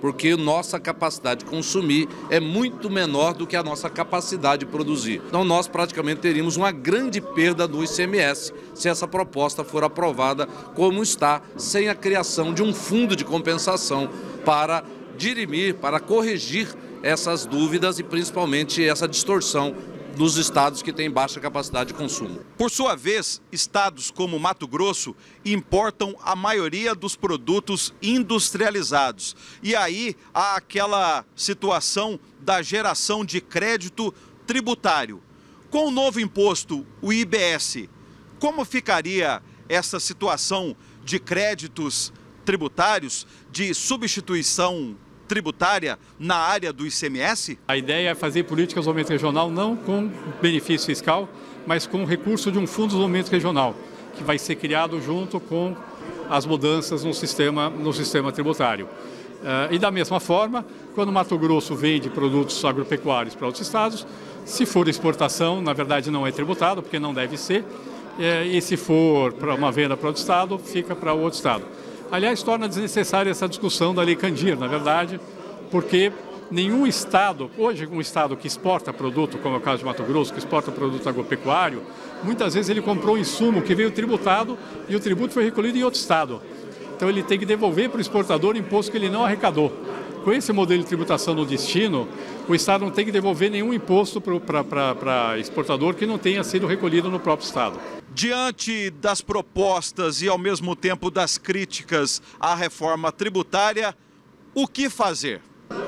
porque nossa capacidade de consumir é muito menor do que a nossa capacidade de produzir. Então nós praticamente teríamos uma grande perda do ICMS se essa proposta for aprovada como está, sem a criação de um fundo de compensação para dirimir, para corrigir essas dúvidas e principalmente essa distorção dos estados que têm baixa capacidade de consumo. Por sua vez, estados como Mato Grosso importam a maioria dos produtos industrializados. E aí há aquela situação da geração de crédito tributário. Com o novo imposto, o IBS, como ficaria essa situação de créditos tributários, de substituição tributária na área do ICMS? A ideia é fazer política de desenvolvimento regional não com benefício fiscal, mas com recurso de um fundo de desenvolvimento regional, que vai ser criado junto com as mudanças no sistema, no sistema tributário. Uh, e da mesma forma, quando Mato Grosso vende produtos agropecuários para outros estados, se for exportação, na verdade não é tributado, porque não deve ser, uh, e se for para uma venda para outro estado, fica para outro estado. Aliás, torna desnecessária essa discussão da Lei Candir, na verdade, porque nenhum estado, hoje um estado que exporta produto, como é o caso de Mato Grosso, que exporta produto agropecuário, muitas vezes ele comprou um insumo que veio tributado e o tributo foi recolhido em outro estado. Então ele tem que devolver para o exportador o imposto que ele não arrecadou. Com esse modelo de tributação no destino, o Estado não tem que devolver nenhum imposto para exportador que não tenha sido recolhido no próprio Estado. Diante das propostas e, ao mesmo tempo, das críticas à reforma tributária, o que fazer?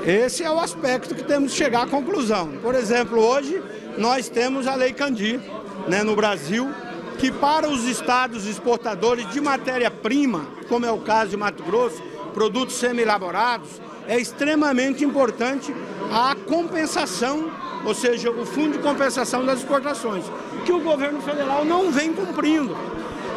Esse é o aspecto que temos que chegar à conclusão. Por exemplo, hoje nós temos a Lei Candir né, no Brasil, que para os estados exportadores de matéria-prima, como é o caso de Mato Grosso, produtos semi-elaborados, é extremamente importante a compensação, ou seja, o fundo de compensação das exportações, que o governo federal não vem cumprindo.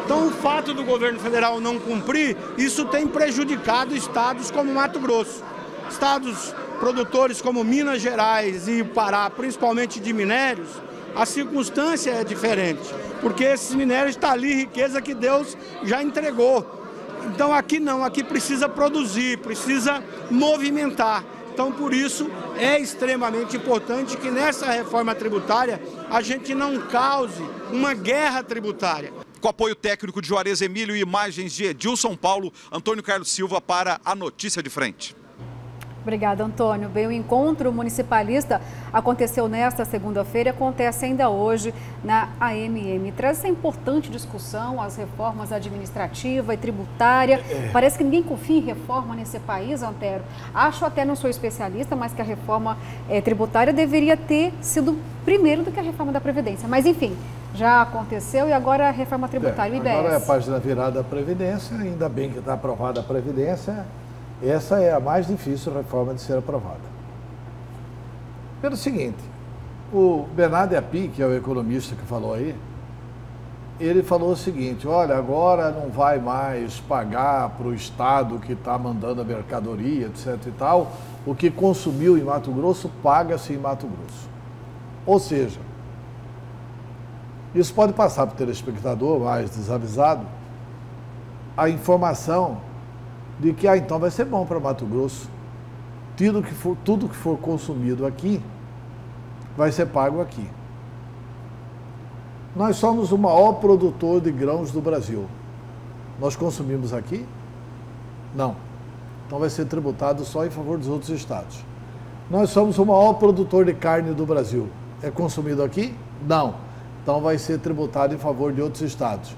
Então, o fato do governo federal não cumprir, isso tem prejudicado estados como Mato Grosso. Estados produtores como Minas Gerais e Pará, principalmente de minérios, a circunstância é diferente, porque esses minérios estão ali, riqueza que Deus já entregou. Então aqui não, aqui precisa produzir, precisa movimentar. Então por isso é extremamente importante que nessa reforma tributária a gente não cause uma guerra tributária. Com apoio técnico de Juarez Emílio e imagens de Edilson Paulo, Antônio Carlos Silva para a Notícia de Frente. Obrigada, Antônio. Bem, o encontro municipalista aconteceu nesta segunda-feira e acontece ainda hoje na AMM. Traz essa importante discussão, as reformas administrativa e tributária. É. Parece que ninguém confia em reforma nesse país, Antero. Acho até, não sou especialista, mas que a reforma é, tributária deveria ter sido primeiro do que a reforma da Previdência. Mas, enfim, já aconteceu e agora a reforma tributária, é, o IBS. Agora é a página virada da Previdência, ainda bem que está aprovada a Previdência essa é a mais difícil reforma de ser aprovada. Pelo seguinte, o Bernardo Api, que é o economista que falou aí, ele falou o seguinte: olha, agora não vai mais pagar para o Estado que está mandando a mercadoria, etc. e tal, o que consumiu em Mato Grosso, paga-se em Mato Grosso. Ou seja, isso pode passar para o telespectador mais desavisado a informação de que ah, então vai ser bom para Mato Grosso. Tudo que, for, tudo que for consumido aqui vai ser pago aqui. Nós somos o maior produtor de grãos do Brasil. Nós consumimos aqui? Não. Então vai ser tributado só em favor dos outros estados. Nós somos o maior produtor de carne do Brasil. É consumido aqui? Não. Então vai ser tributado em favor de outros estados.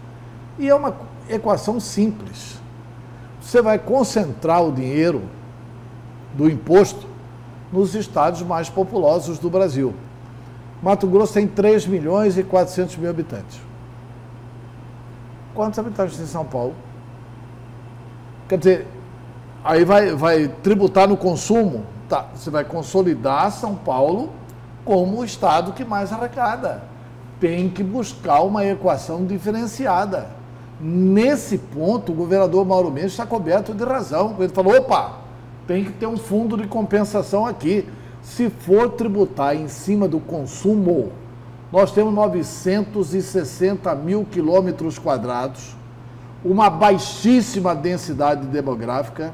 E é uma equação simples você vai concentrar o dinheiro do imposto nos estados mais populosos do Brasil. Mato Grosso tem 3 milhões e 400 mil habitantes. Quantos habitantes tem São Paulo? Quer dizer, aí vai, vai tributar no consumo. Tá, você vai consolidar São Paulo como o estado que mais arrecada. Tem que buscar uma equação diferenciada. Nesse ponto, o governador Mauro Mendes está coberto de razão. Ele falou: opa, tem que ter um fundo de compensação aqui. Se for tributar em cima do consumo, nós temos 960 mil quilômetros quadrados, uma baixíssima densidade demográfica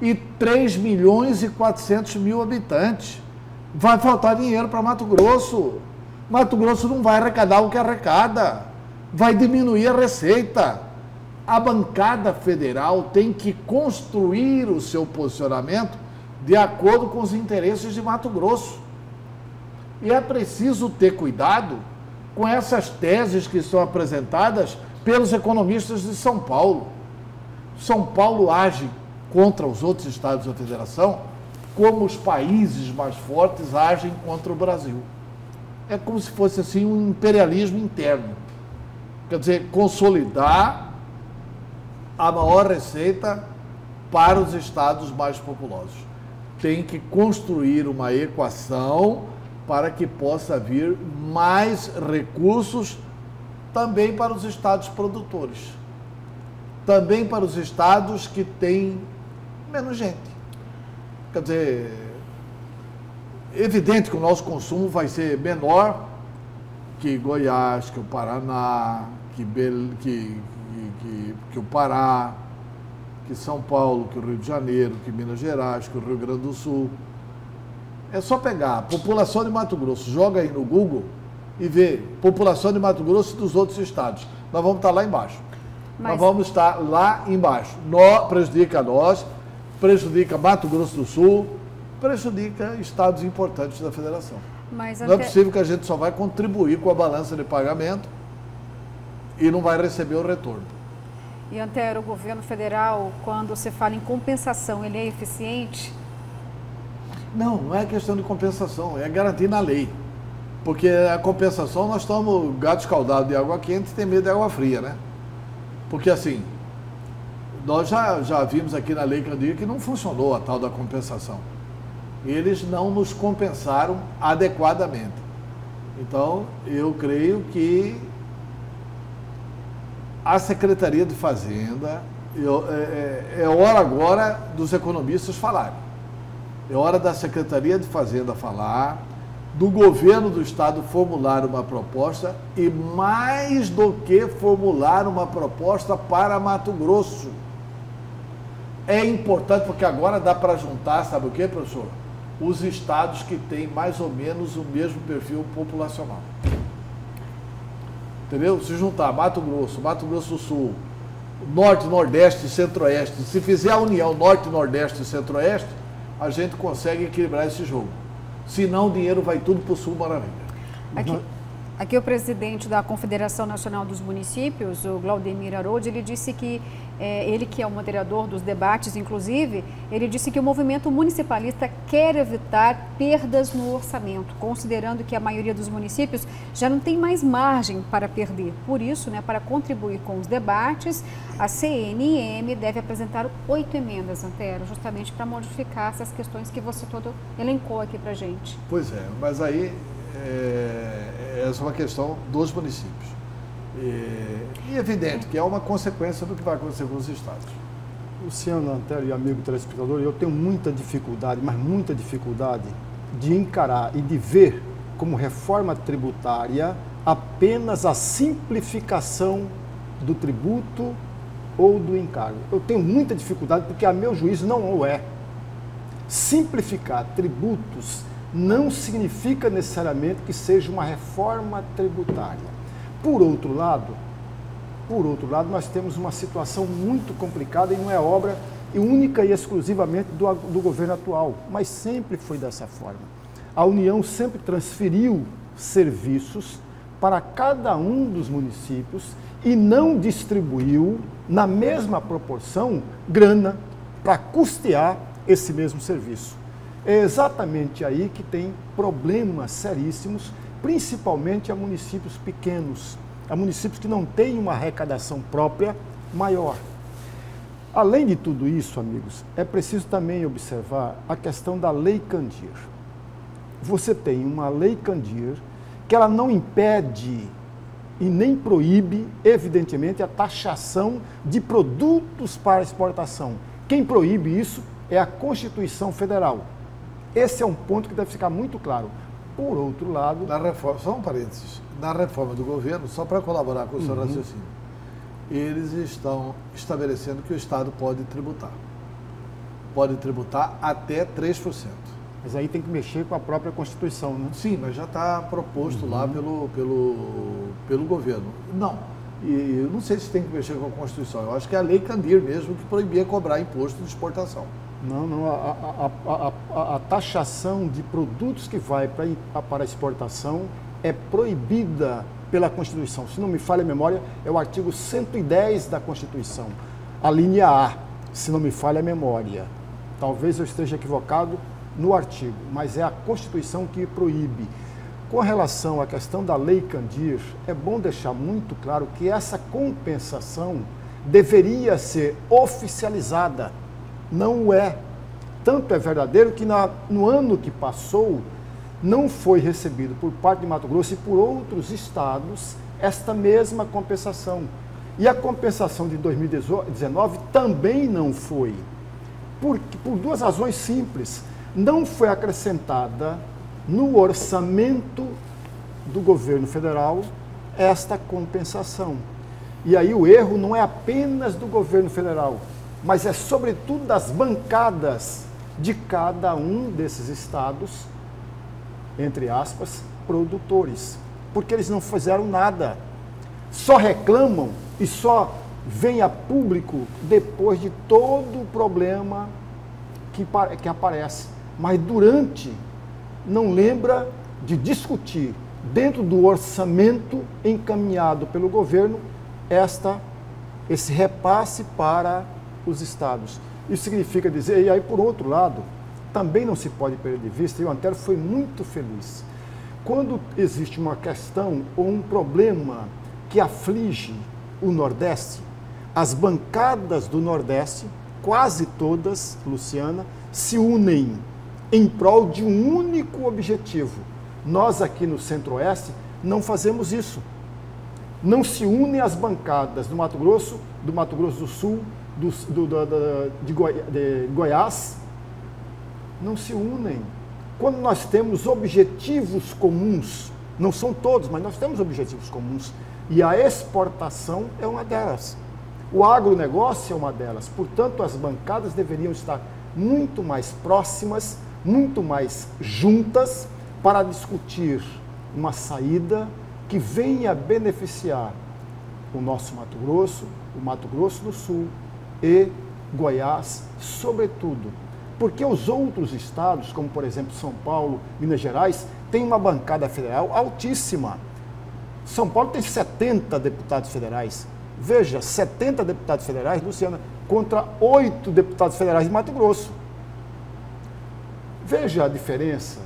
e 3 milhões e 400 mil habitantes. Vai faltar dinheiro para Mato Grosso. Mato Grosso não vai arrecadar o que arrecada vai diminuir a receita. A bancada federal tem que construir o seu posicionamento de acordo com os interesses de Mato Grosso. E é preciso ter cuidado com essas teses que são apresentadas pelos economistas de São Paulo. São Paulo age contra os outros estados da federação como os países mais fortes agem contra o Brasil. É como se fosse assim um imperialismo interno quer dizer, consolidar a maior receita para os estados mais populosos. Tem que construir uma equação para que possa vir mais recursos também para os estados produtores, também para os estados que têm menos gente. Quer dizer, evidente que o nosso consumo vai ser menor que Goiás, que o Paraná, que, Bel, que, que, que, o Pará, que São Paulo, que o Rio de Janeiro, que Minas Gerais, que o Rio Grande do Sul. É só pegar a população de Mato Grosso, joga aí no Google e vê população de Mato Grosso e dos outros estados. Nós vamos estar lá embaixo. Mas... Nós vamos estar lá embaixo. Nós, prejudica nós, prejudica Mato Grosso do Sul, prejudica estados importantes da federação. Mas não é possível que a gente só vai contribuir com a balança de pagamento e não vai receber o retorno. E Antero, o governo federal, quando você fala em compensação, ele é eficiente? Não, não é questão de compensação, é garantir na lei. Porque a compensação, nós estamos gato escaldado de água quente e tem medo de água fria, né? Porque assim, nós já, já vimos aqui na Lei Candir que não funcionou a tal da compensação eles não nos compensaram adequadamente. Então, eu creio que a Secretaria de Fazenda, eu, é, é, é hora agora dos economistas falarem. É hora da Secretaria de Fazenda falar, do governo do Estado formular uma proposta e, mais do que formular uma proposta para Mato Grosso. É importante porque agora dá para juntar, sabe o que, professor? Os estados que têm mais ou menos o mesmo perfil populacional. Entendeu? Se juntar Mato Grosso, Mato Grosso do Sul, Norte, Nordeste e Centro-Oeste, se fizer a união Norte, Nordeste e Centro-Oeste, a gente consegue equilibrar esse jogo. Senão o dinheiro vai tudo para o Sul Maravilha. Aqui, aqui o presidente da Confederação Nacional dos Municípios, o Glaudemir Haroldi, ele disse que é, ele que é o moderador dos debates, inclusive, ele disse que o movimento municipalista quer evitar perdas no orçamento, considerando que a maioria dos municípios já não tem mais margem para perder. Por isso, né, para contribuir com os debates, a CNM deve apresentar oito emendas, Antero, justamente para modificar essas questões que você todo elencou aqui para gente. Pois é, mas aí é, essa é uma questão dos municípios. E, e evidente que é uma consequência do que vai acontecer com os estados. Luciano Antero e amigo telespectador, eu tenho muita dificuldade, mas muita dificuldade de encarar e de ver como reforma tributária apenas a simplificação do tributo ou do encargo. Eu tenho muita dificuldade porque, a meu juízo, não o é. Simplificar tributos não significa necessariamente que seja uma reforma tributária. Por outro lado, por outro lado, nós temos uma situação muito complicada e não é obra única e exclusivamente do, do governo atual, mas sempre foi dessa forma. A União sempre transferiu serviços para cada um dos municípios e não distribuiu na mesma proporção grana para custear esse mesmo serviço. É exatamente aí que tem problemas seríssimos principalmente a municípios pequenos, a municípios que não têm uma arrecadação própria maior. Além de tudo isso, amigos, é preciso também observar a questão da Lei Candir. Você tem uma Lei Candir que ela não impede e nem proíbe, evidentemente, a taxação de produtos para exportação. Quem proíbe isso é a Constituição Federal. Esse é um ponto que deve ficar muito claro. Por outro lado. Na reforma, só um parênteses. Na reforma do governo, só para colaborar com o seu uhum. raciocínio, eles estão estabelecendo que o Estado pode tributar. Pode tributar até 3%. Mas aí tem que mexer com a própria Constituição, né? Sim, mas já está proposto uhum. lá pelo, pelo, pelo governo. Não. E eu não sei se tem que mexer com a Constituição. Eu acho que é a lei Candir mesmo que proibia cobrar imposto de exportação. Não, não. A, a, a, a taxação de produtos que vai para, exportação é proibida pela Constituição. Se não me falha a memória, é o artigo 110 da Constituição, a linha A, se não me falha a memória. Talvez eu esteja equivocado no artigo, mas é a Constituição que proíbe. Com relação à questão da Lei Candir, é bom deixar muito claro que essa compensação deveria ser oficializada não é. Tanto é verdadeiro que na, no ano que passou, não foi recebido por parte de Mato Grosso e por outros estados esta mesma compensação. E a compensação de 2019 também não foi. Por, por duas razões simples. Não foi acrescentada no orçamento do governo federal esta compensação. E aí o erro não é apenas do governo federal, mas é sobretudo das bancadas de cada um desses estados entre aspas, produtores, porque eles não fizeram nada. Só reclamam e só vem a público depois de todo o problema que, que aparece. Mas durante, não lembra de discutir dentro do orçamento encaminhado pelo governo esta esse repasse para os estados. Isso significa dizer, e aí por outro lado, também não se pode perder de vista, e o Antero foi muito feliz. Quando existe uma questão ou um problema que aflige o Nordeste, as bancadas do Nordeste, quase todas, Luciana, se unem em prol de um único objetivo. Nós aqui no Centro-Oeste não fazemos isso. Não se unem as bancadas do Mato Grosso, do Mato Grosso do Sul, do, do, do, de, Goi, de Goiás, não se unem. Quando nós temos objetivos comuns, não são todos, mas nós temos objetivos comuns, e a exportação é uma delas. O agronegócio é uma delas. Portanto, as bancadas deveriam estar muito mais próximas, muito mais juntas para discutir uma saída que venha beneficiar o nosso Mato Grosso, o Mato Grosso do Sul e Goiás, sobretudo. Porque os outros estados, como por exemplo São Paulo, Minas Gerais, têm uma bancada federal altíssima. São Paulo tem 70 deputados federais. Veja, 70 deputados federais, Luciana, contra 8 deputados federais de Mato Grosso. Veja a diferença.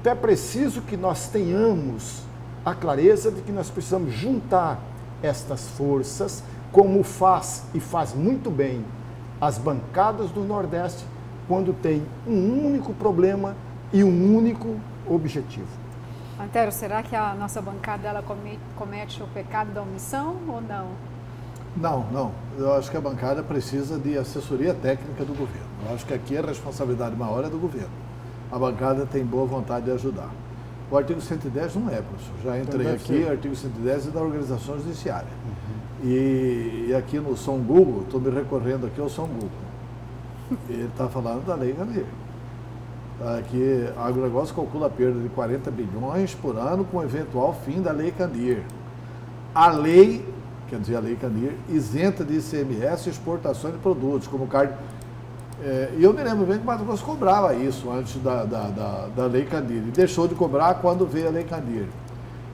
Então é preciso que nós tenhamos a clareza de que nós precisamos juntar estas forças, como faz e faz muito bem as bancadas do Nordeste, quando tem um único problema e um único objetivo. Antero, será que a nossa bancada ela comete o pecado da omissão ou não? Não, não. Eu acho que a bancada precisa de assessoria técnica do governo. Eu acho que aqui a responsabilidade maior é do governo. A bancada tem boa vontade de ajudar. O artigo 110 não é, professor. Já entrei aqui, o artigo 110 é da organização judiciária. Uhum. E, e, aqui no São Google, estou me recorrendo aqui ao São Google. Ele está falando da lei Gandir. Tá aqui, a agronegócio calcula a perda de 40 bilhões por ano com eventual fim da lei Candir. A lei, quer dizer, a lei Candir, isenta de ICMS exportações de produtos, como carne é, eu me lembro bem que o Mato Grosso cobrava isso antes da, da, da, da Lei Candir. E deixou de cobrar quando veio a Lei Candir.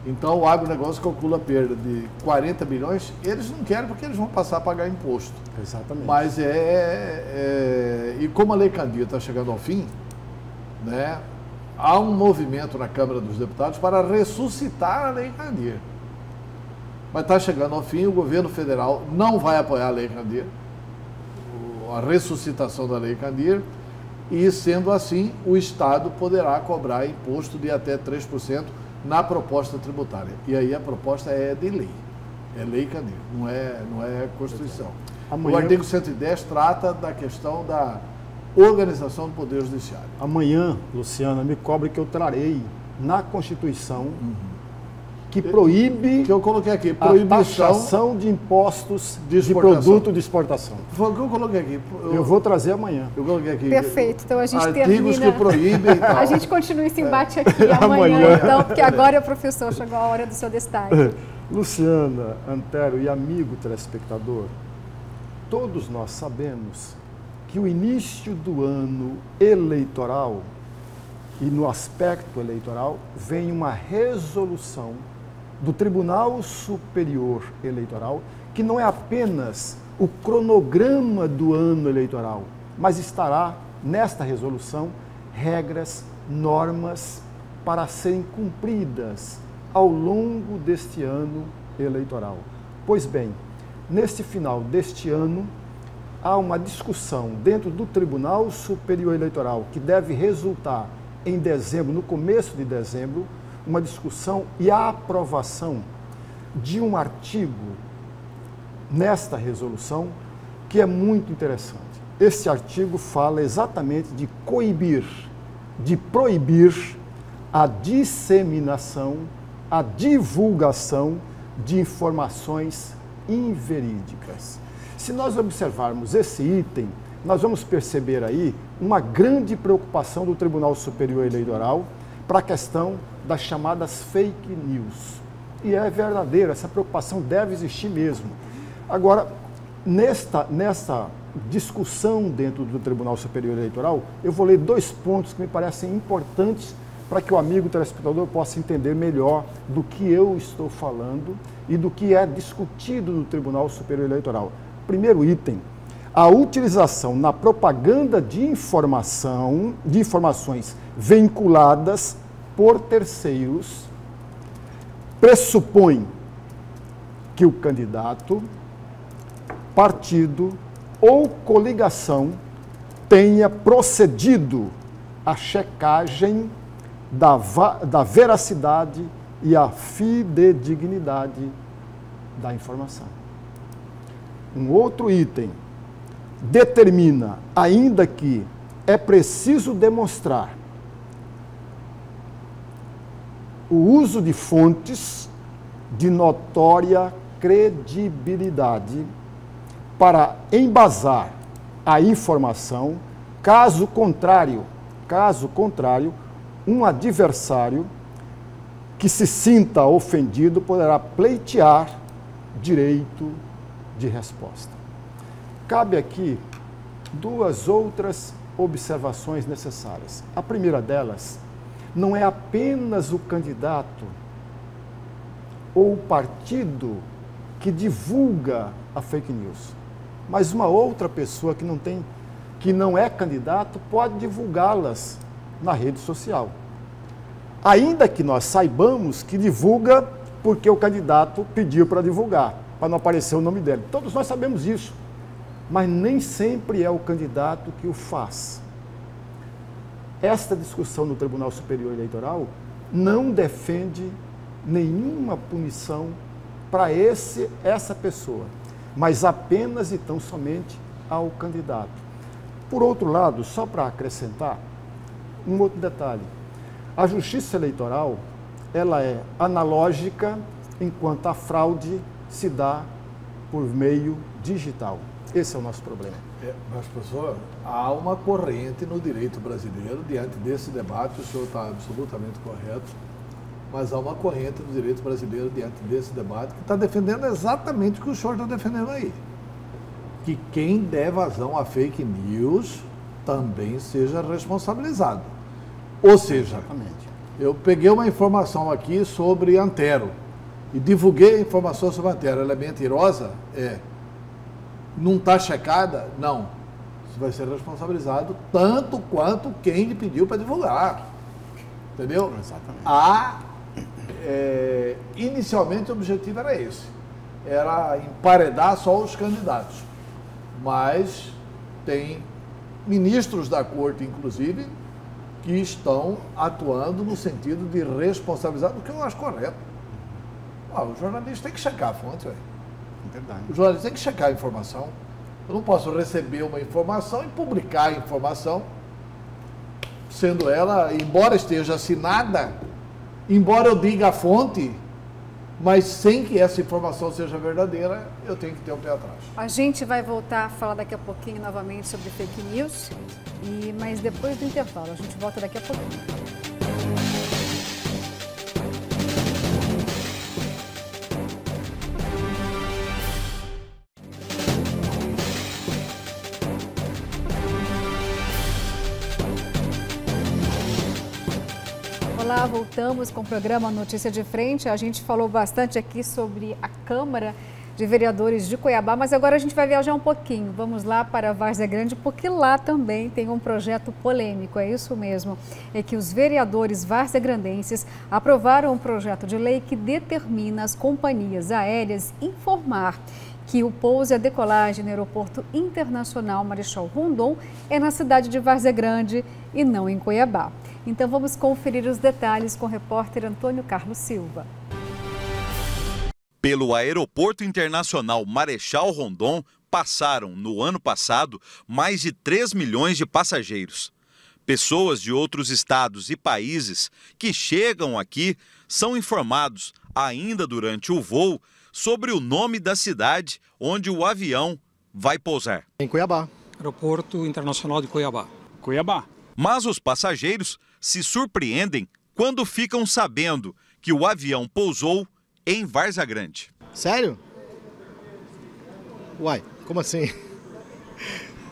Então o agronegócio calcula a perda de 40 bilhões. Eles não querem porque eles vão passar a pagar imposto. Exatamente. Mas é. é e como a Lei Candir está chegando ao fim, né, há um movimento na Câmara dos Deputados para ressuscitar a Lei Candir. Mas está chegando ao fim, o governo federal não vai apoiar a Lei Candir a ressuscitação da Lei Candir, e sendo assim, o Estado poderá cobrar imposto de até 3% na proposta tributária. E aí a proposta é de lei. É lei Candir, não é, não é Constituição. Amanhã... O artigo 110 trata da questão da organização do Poder Judiciário. Amanhã, Luciana, me cobre que eu trarei na Constituição uhum que proíbe que eu coloquei aqui, proibição de impostos de, de produto de exportação. Foi o que eu coloquei aqui. Eu, eu, vou trazer amanhã. Eu coloquei aqui. Perfeito. Então a gente Artigos termina... que proíbem. a gente continua esse embate é. aqui amanhã, amanhã, então, porque agora, professor, chegou a hora do seu destaque. Luciana, Antero e amigo telespectador, todos nós sabemos que o início do ano eleitoral e no aspecto eleitoral vem uma resolução do Tribunal Superior Eleitoral, que não é apenas o cronograma do ano eleitoral, mas estará nesta resolução regras, normas para serem cumpridas ao longo deste ano eleitoral. Pois bem, neste final deste ano, há uma discussão dentro do Tribunal Superior Eleitoral que deve resultar em dezembro, no começo de dezembro, uma discussão e a aprovação de um artigo nesta resolução que é muito interessante. Este artigo fala exatamente de coibir, de proibir a disseminação, a divulgação de informações inverídicas. Se nós observarmos esse item, nós vamos perceber aí uma grande preocupação do Tribunal Superior Eleitoral para a questão das chamadas fake news. E é verdadeiro, essa preocupação deve existir mesmo. Agora, nesta, nessa discussão dentro do Tribunal Superior Eleitoral, eu vou ler dois pontos que me parecem importantes para que o amigo telespectador possa entender melhor do que eu estou falando e do que é discutido no Tribunal Superior Eleitoral. Primeiro item, a utilização na propaganda de informação, de informações vinculadas por terceiros, pressupõe que o candidato, partido ou coligação tenha procedido à checagem da, da veracidade e a fidedignidade da informação. Um outro item determina, ainda que é preciso demonstrar o uso de fontes de notória credibilidade para embasar a informação, caso contrário, caso contrário, um adversário que se sinta ofendido poderá pleitear direito de resposta. Cabe aqui duas outras observações necessárias. A primeira delas não é apenas o candidato ou o partido que divulga a fake news, mas uma outra pessoa que não tem que não é candidato pode divulgá-las na rede social. Ainda que nós saibamos que divulga porque o candidato pediu para divulgar, para não aparecer o nome dele. Todos nós sabemos isso. Mas nem sempre é o candidato que o faz. Esta discussão no Tribunal Superior Eleitoral não defende nenhuma punição para esse essa pessoa, mas apenas e tão somente ao candidato. Por outro lado, só para acrescentar, um outro detalhe. A justiça eleitoral, ela é analógica enquanto a fraude se dá por meio digital. Esse é o nosso problema. É, mas, professor, há uma corrente no direito brasileiro, diante desse debate, o senhor está absolutamente correto, mas há uma corrente no direito brasileiro, diante desse debate, que está defendendo exatamente o que o senhor está defendendo aí. Que quem der vazão a fake news também seja responsabilizado. Ou seja, Exatamente. eu peguei uma informação aqui sobre Antero e divulguei a informação sobre Antero. Ela é mentirosa? É. Não está checada? Não. Você vai ser responsabilizado tanto quanto quem lhe pediu para divulgar. Entendeu? Exatamente. A, é, inicialmente o objetivo era esse. Era emparedar só os candidatos. Mas tem ministros da corte, inclusive, que estão atuando no sentido de responsabilizar, o que eu acho correto. Ah, o jornalista tem que checar a fonte, velho. Verdade. O jornalista tem que checar a informação. Eu não posso receber uma informação e publicar a informação, sendo ela, embora esteja assinada, embora eu diga a fonte, mas sem que essa informação seja verdadeira, eu tenho que ter um pé atrás. A gente vai voltar a falar daqui a pouquinho novamente sobre fake news, e, mas depois do intervalo. A gente volta daqui a pouquinho. Voltamos com o programa Notícia de Frente. A gente falou bastante aqui sobre a Câmara de Vereadores de Cuiabá, mas agora a gente vai viajar um pouquinho. Vamos lá para Várzea Grande, porque lá também tem um projeto polêmico, é isso mesmo. É que os vereadores várzea-grandenses aprovaram um projeto de lei que determina as companhias aéreas informar que o pouso e a decolagem no Aeroporto Internacional Marechal Rondon é na cidade de Várzea Grande e não em Cuiabá. Então vamos conferir os detalhes com o repórter Antônio Carlos Silva. Pelo Aeroporto Internacional Marechal Rondon passaram, no ano passado, mais de 3 milhões de passageiros. Pessoas de outros estados e países que chegam aqui são informados, ainda durante o voo, sobre o nome da cidade onde o avião vai pousar. Em Cuiabá. Aeroporto Internacional de Cuiabá. Cuiabá. Mas os passageiros se surpreendem quando ficam sabendo que o avião pousou em Várzea Grande. Sério? Uai, como assim?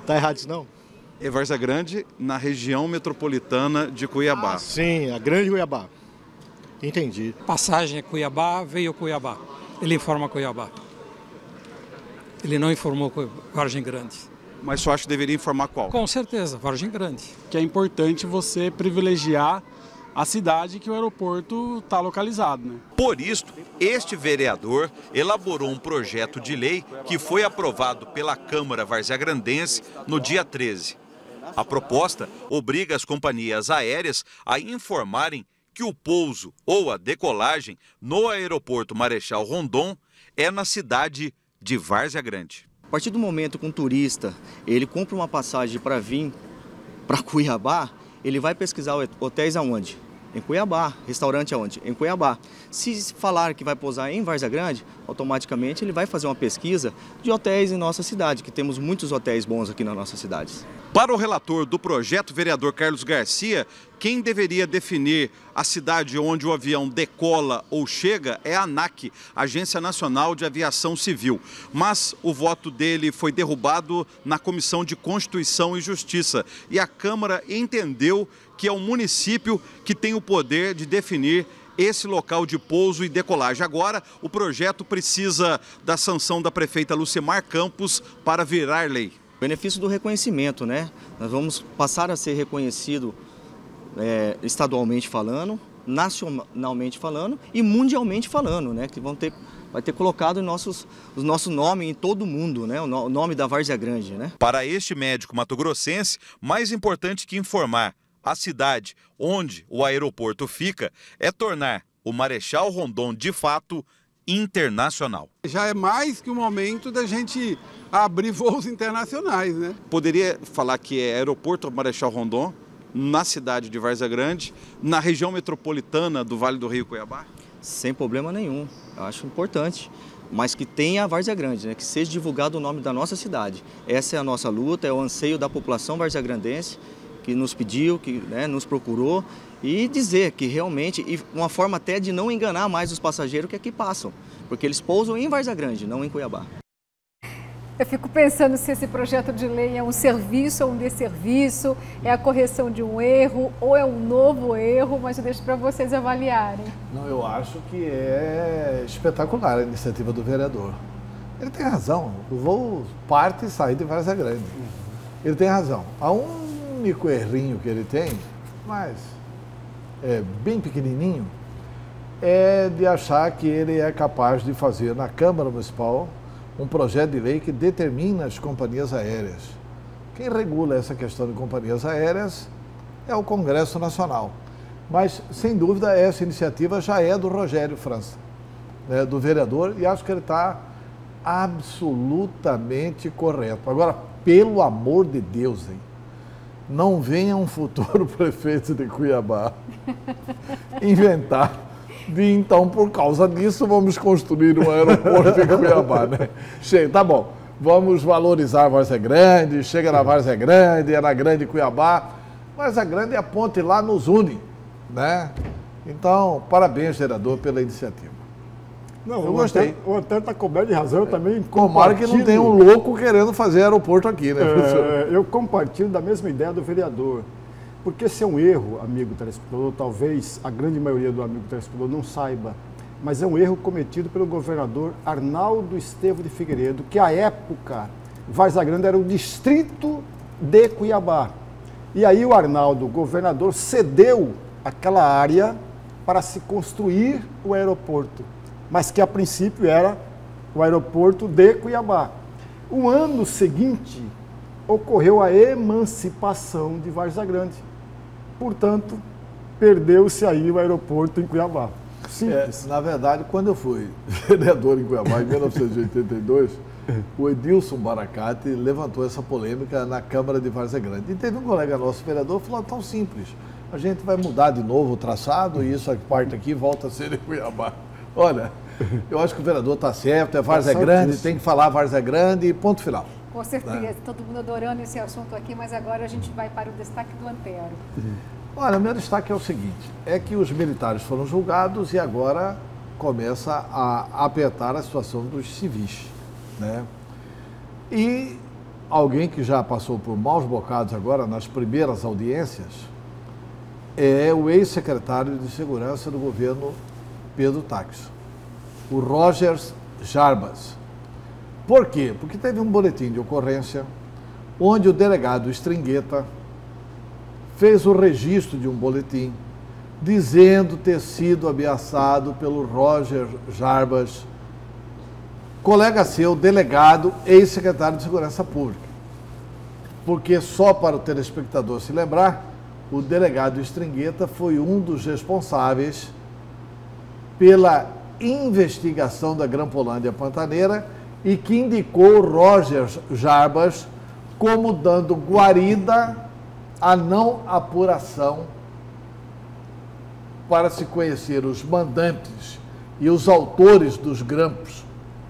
Tá errado isso não? É Várzea Grande, na região metropolitana de Cuiabá. Ah, sim, a Grande Cuiabá. Entendi. Passagem é Cuiabá, veio Cuiabá. Ele informa Cuiabá. Ele não informou Vargem Grande. Mas só acho que deveria informar qual? Com certeza, Vargem Grande. Que é importante você privilegiar a cidade que o aeroporto está localizado. Né? Por isto, este vereador elaborou um projeto de lei que foi aprovado pela Câmara Varziagrandense no dia 13. A proposta obriga as companhias aéreas a informarem que o pouso ou a decolagem no aeroporto Marechal Rondon é na cidade de Várzea Grande. A partir do momento que um turista ele compra uma passagem para vir para Cuiabá, ele vai pesquisar hotéis aonde? Em Cuiabá. Restaurante aonde? Em Cuiabá. Se falar que vai pousar em Várzea Grande, automaticamente ele vai fazer uma pesquisa de hotéis em nossa cidade, que temos muitos hotéis bons aqui na nossa cidade. Para o relator do projeto, vereador Carlos Garcia, quem deveria definir a cidade onde o avião decola ou chega é a ANAC, Agência Nacional de Aviação Civil. Mas o voto dele foi derrubado na Comissão de Constituição e Justiça e a Câmara entendeu que é o município que tem o poder de definir esse local de pouso e decolagem. Agora, o projeto precisa da sanção da prefeita Lucimar Campos para virar lei. Benefício do reconhecimento, né? Nós vamos passar a ser reconhecido é, estadualmente falando, nacionalmente falando e mundialmente falando, né? Que vão ter, vai ter colocado o nossos, o nosso nome em todo mundo, né? O, no, o nome da Várzea Grande, né? Para este médico mato-grossense, mais importante que informar a cidade onde o aeroporto fica é tornar o Marechal Rondon de fato internacional. Já é mais que o momento da gente abrir voos internacionais, né? Poderia falar que é aeroporto Marechal Rondon na cidade de Várzea Grande, na região metropolitana do Vale do Rio Cuiabá? Sem problema nenhum. Eu acho importante mas que tenha a Várzea Grande, né? que seja divulgado o nome da nossa cidade. Essa é a nossa luta, é o anseio da população varzeagrandense que nos pediu, que né, nos procurou e dizer que realmente, e uma forma até de não enganar mais os passageiros que aqui passam, porque eles pousam em Várzea Grande, não em Cuiabá. Eu fico pensando se esse projeto de lei é um serviço ou um desserviço, é a correção de um erro ou é um novo erro, mas eu deixo para vocês avaliarem. Não, eu acho que é espetacular a iniciativa do vereador. Ele tem razão, o voo parte e sai de Várzea Grande. Ele tem razão. Há um único errinho que ele tem, mas é bem pequenininho, é de achar que ele é capaz de fazer na Câmara Municipal um projeto de lei que determina as companhias aéreas. Quem regula essa questão de companhias aéreas é o Congresso Nacional. Mas, sem dúvida, essa iniciativa já é do Rogério França, né, do vereador, e acho que ele está absolutamente correto. Agora, pelo amor de Deus, hein? Não venha um futuro prefeito de Cuiabá inventar de então, por causa disso, vamos construir um aeroporto em Cuiabá, né? Chega, tá bom. Vamos valorizar a Várzea Grande, chega na Várzea Grande, é na Grande Cuiabá. Várzea Grande é a ponte lá nos une, né? Então, parabéns, vereador, pela iniciativa. Não, eu gostei. O Antônio está coberto de razão, eu também Tomara que não tenha um louco querendo fazer aeroporto aqui, né? É, eu compartilho da mesma ideia do vereador. Porque esse é um erro, amigo telespectador, talvez a grande maioria do amigo telespectador não saiba, mas é um erro cometido pelo governador Arnaldo Estevo de Figueiredo, que à época Varza Grande era o distrito de Cuiabá. E aí o Arnaldo, governador, cedeu aquela área para se construir o aeroporto mas que a princípio era o aeroporto de Cuiabá. O ano seguinte ocorreu a emancipação de Vargas Grande. Portanto, perdeu-se aí o aeroporto em Cuiabá. Simples. É, na verdade, quando eu fui vereador em Cuiabá em 1982, o Edilson Baracate levantou essa polêmica na Câmara de Várzea Grande. E teve um colega nosso, vereador, falou tão simples. A gente vai mudar de novo o traçado e isso parte aqui volta a ser em Cuiabá. Olha, eu acho que o vereador está certo, é Várzea tá Grande, tem que falar Várzea Grande e ponto final. Com certeza, né? todo mundo adorando esse assunto aqui, mas agora a gente vai para o destaque do Antero. Olha, o meu destaque é o seguinte: é que os militares foram julgados e agora começa a apertar a situação dos civis. Né? E alguém que já passou por maus bocados agora nas primeiras audiências é o ex-secretário de Segurança do governo Pedro Táxi, o Rogers Jarbas. Por quê? Porque teve um boletim de ocorrência onde o delegado Stringueta fez o registro de um boletim dizendo ter sido ameaçado pelo Roger Jarbas, colega seu, delegado, ex-secretário de Segurança Pública. Porque só para o telespectador se lembrar, o delegado Stringueta foi um dos responsáveis pela investigação da Grampolândia Pantaneira e que indicou Roger Jarbas como dando guarida à não apuração para se conhecer os mandantes e os autores dos grampos,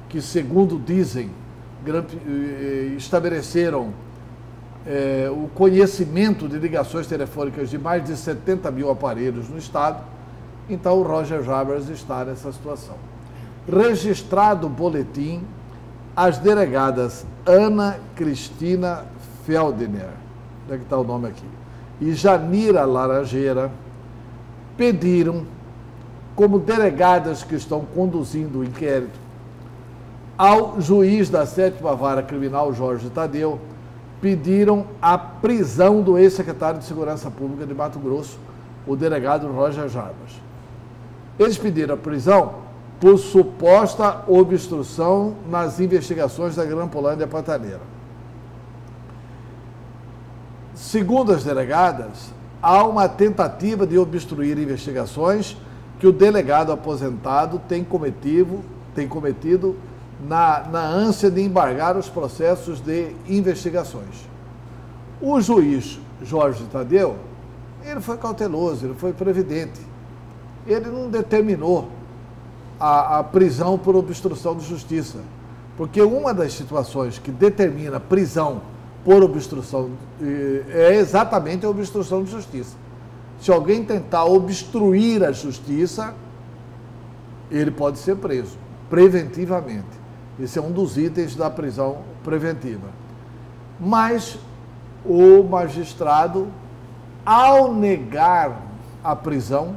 que, segundo dizem, eh, estabeleceram é, o conhecimento de ligações telefônicas de mais de 70 mil aparelhos no Estado. Então, o Roger Jarbas está nessa situação. Registrado o boletim, as delegadas Ana Cristina Feldner, onde é que está o nome aqui, e Janira Laranjeira pediram, como delegadas que estão conduzindo o inquérito, ao juiz da sétima vara criminal, Jorge Tadeu, pediram a prisão do ex-secretário de Segurança Pública de Mato Grosso, o delegado Roger Jarbas. Eles pediram a prisão por suposta obstrução nas investigações da Grampolândia Pantaneira. Segundo as delegadas, há uma tentativa de obstruir investigações que o delegado aposentado tem cometido, tem cometido na, na ânsia de embargar os processos de investigações. O juiz Jorge Tadeu, ele foi cauteloso, ele foi previdente. Ele não determinou a, a prisão por obstrução de justiça. Porque uma das situações que determina prisão por obstrução é exatamente a obstrução de justiça. Se alguém tentar obstruir a justiça, ele pode ser preso preventivamente. Esse é um dos itens da prisão preventiva. Mas o magistrado, ao negar a prisão,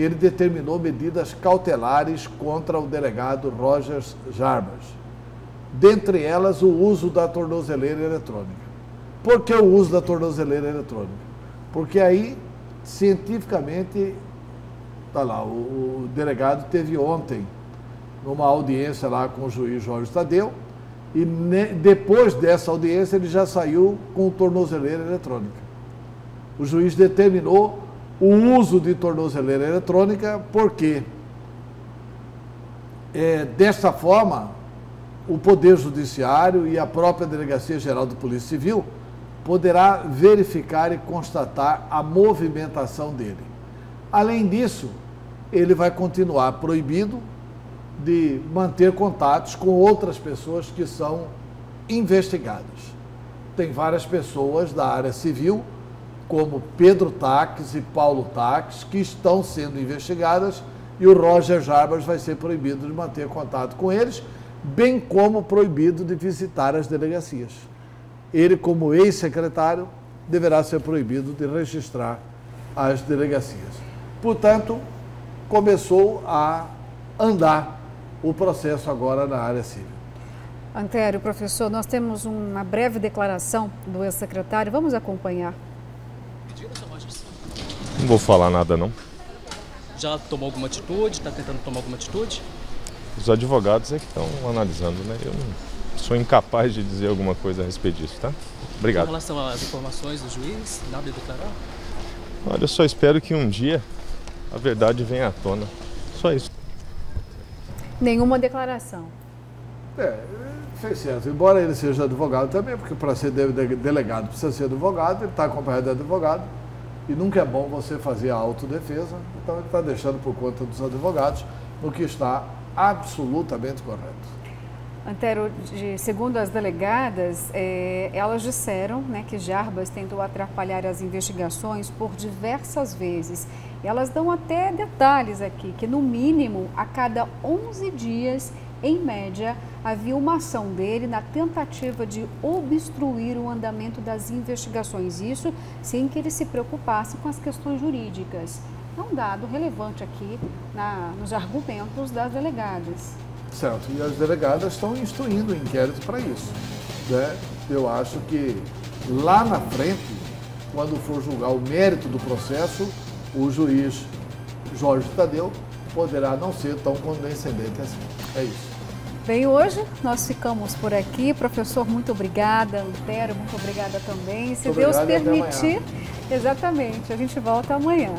ele determinou medidas cautelares contra o delegado Rogers Jarbas. Dentre elas, o uso da tornozeleira eletrônica. Por que o uso da tornozeleira eletrônica? Porque aí, cientificamente, tá lá, o, o delegado teve ontem numa audiência lá com o juiz Jorge Tadeu, e ne, depois dessa audiência ele já saiu com tornozeleira eletrônica. O juiz determinou o uso de tornozeleira eletrônica porque, é, desta forma, o Poder Judiciário e a própria Delegacia Geral de Polícia Civil poderá verificar e constatar a movimentação dele. Além disso, ele vai continuar proibido de manter contatos com outras pessoas que são investigadas. Tem várias pessoas da área civil, como Pedro Taques e Paulo Taques, que estão sendo investigadas e o Roger Jarbas vai ser proibido de manter contato com eles, bem como proibido de visitar as delegacias. Ele, como ex-secretário, deverá ser proibido de registrar as delegacias. Portanto, começou a andar o processo agora na área civil. Antério, professor, nós temos uma breve declaração do ex-secretário, vamos acompanhar. Não vou falar nada não. Já tomou alguma atitude? Está tentando tomar alguma atitude? Os advogados é que estão analisando, né? Eu não sou incapaz de dizer alguma coisa a respeito disso, tá? Obrigado. Em relação às informações do juiz, nada a declarar? Olha, eu só espero que um dia a verdade venha à tona. Só isso. Nenhuma declaração. É, fez certo. Embora ele seja advogado também, porque para ser delegado precisa ser advogado, ele está acompanhado de advogado, e nunca é bom você fazer a autodefesa, então ele está deixando por conta dos advogados, o que está absolutamente correto. Antero, de, segundo as delegadas, é, elas disseram né, que Jarbas tentou atrapalhar as investigações por diversas vezes. E elas dão até detalhes aqui, que no mínimo a cada 11 dias, em média, havia uma ação dele na tentativa de obstruir o andamento das investigações. Isso sem que ele se preocupasse com as questões jurídicas. É um dado relevante aqui na, nos argumentos das delegadas. Certo, e as delegadas estão instruindo o inquérito para isso. Né? Eu acho que lá na frente, quando for julgar o mérito do processo, o juiz Jorge Tadeu poderá não ser tão condescendente assim. É isso. Bem, hoje nós ficamos por aqui. Professor, muito obrigada. Antero, muito obrigada também. Se Deus permitir, exatamente, a gente volta amanhã.